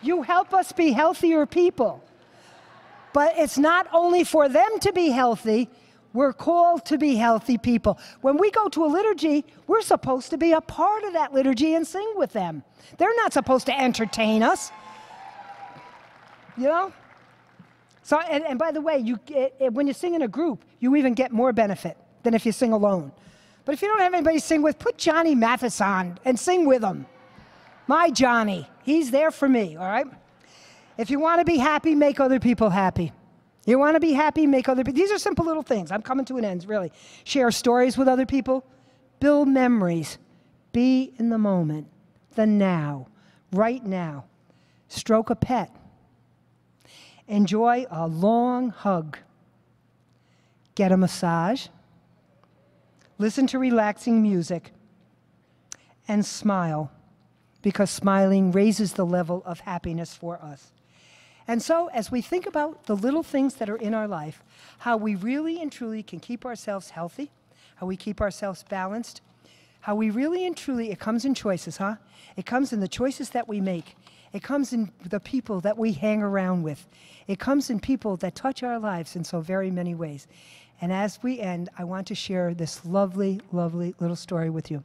You help us be healthier people. But it's not only for them to be healthy, we're called to be healthy people. When we go to a liturgy, we're supposed to be a part of that liturgy and sing with them. They're not supposed to entertain us. You know? So, and, and by the way, you, it, it, when you sing in a group, you even get more benefit than if you sing alone. But if you don't have anybody to sing with, put Johnny Mathis on and sing with him. My Johnny, he's there for me, all right? If you want to be happy, make other people happy. You want to be happy, make other people. These are simple little things. I'm coming to an end, really. Share stories with other people, build memories, be in the moment, the now, right now. Stroke a pet. Enjoy a long hug. Get a massage. Listen to relaxing music. And smile, because smiling raises the level of happiness for us. And so, as we think about the little things that are in our life, how we really and truly can keep ourselves healthy, how we keep ourselves balanced, how we really and truly, it comes in choices, huh? It comes in the choices that we make. It comes in the people that we hang around with. It comes in people that touch our lives in so very many ways. And as we end, I want to share this lovely, lovely little story with you.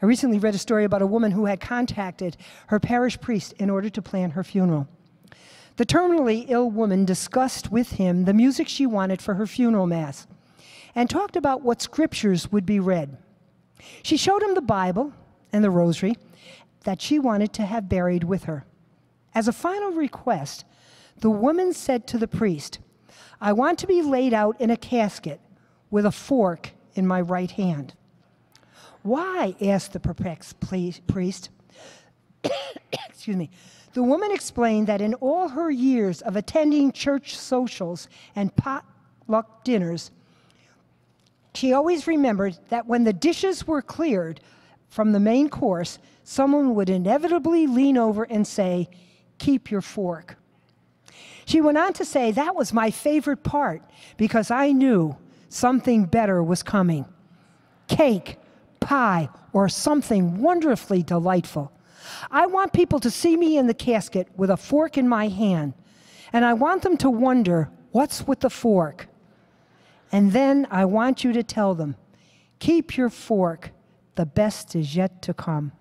I recently read a story about a woman who had contacted her parish priest in order to plan her funeral. The terminally ill woman discussed with him the music she wanted for her funeral mass and talked about what scriptures would be read. She showed him the Bible and the rosary that she wanted to have buried with her. As a final request, the woman said to the priest, I want to be laid out in a casket with a fork in my right hand. Why? asked the perplexed priest. Excuse me. The woman explained that in all her years of attending church socials and potluck dinners, she always remembered that when the dishes were cleared from the main course, someone would inevitably lean over and say, Keep your fork. She went on to say, That was my favorite part because I knew something better was coming cake, pie, or something wonderfully delightful. I want people to see me in the casket with a fork in my hand, and I want them to wonder, What's with the fork? And then I want you to tell them, keep your fork, the best is yet to come.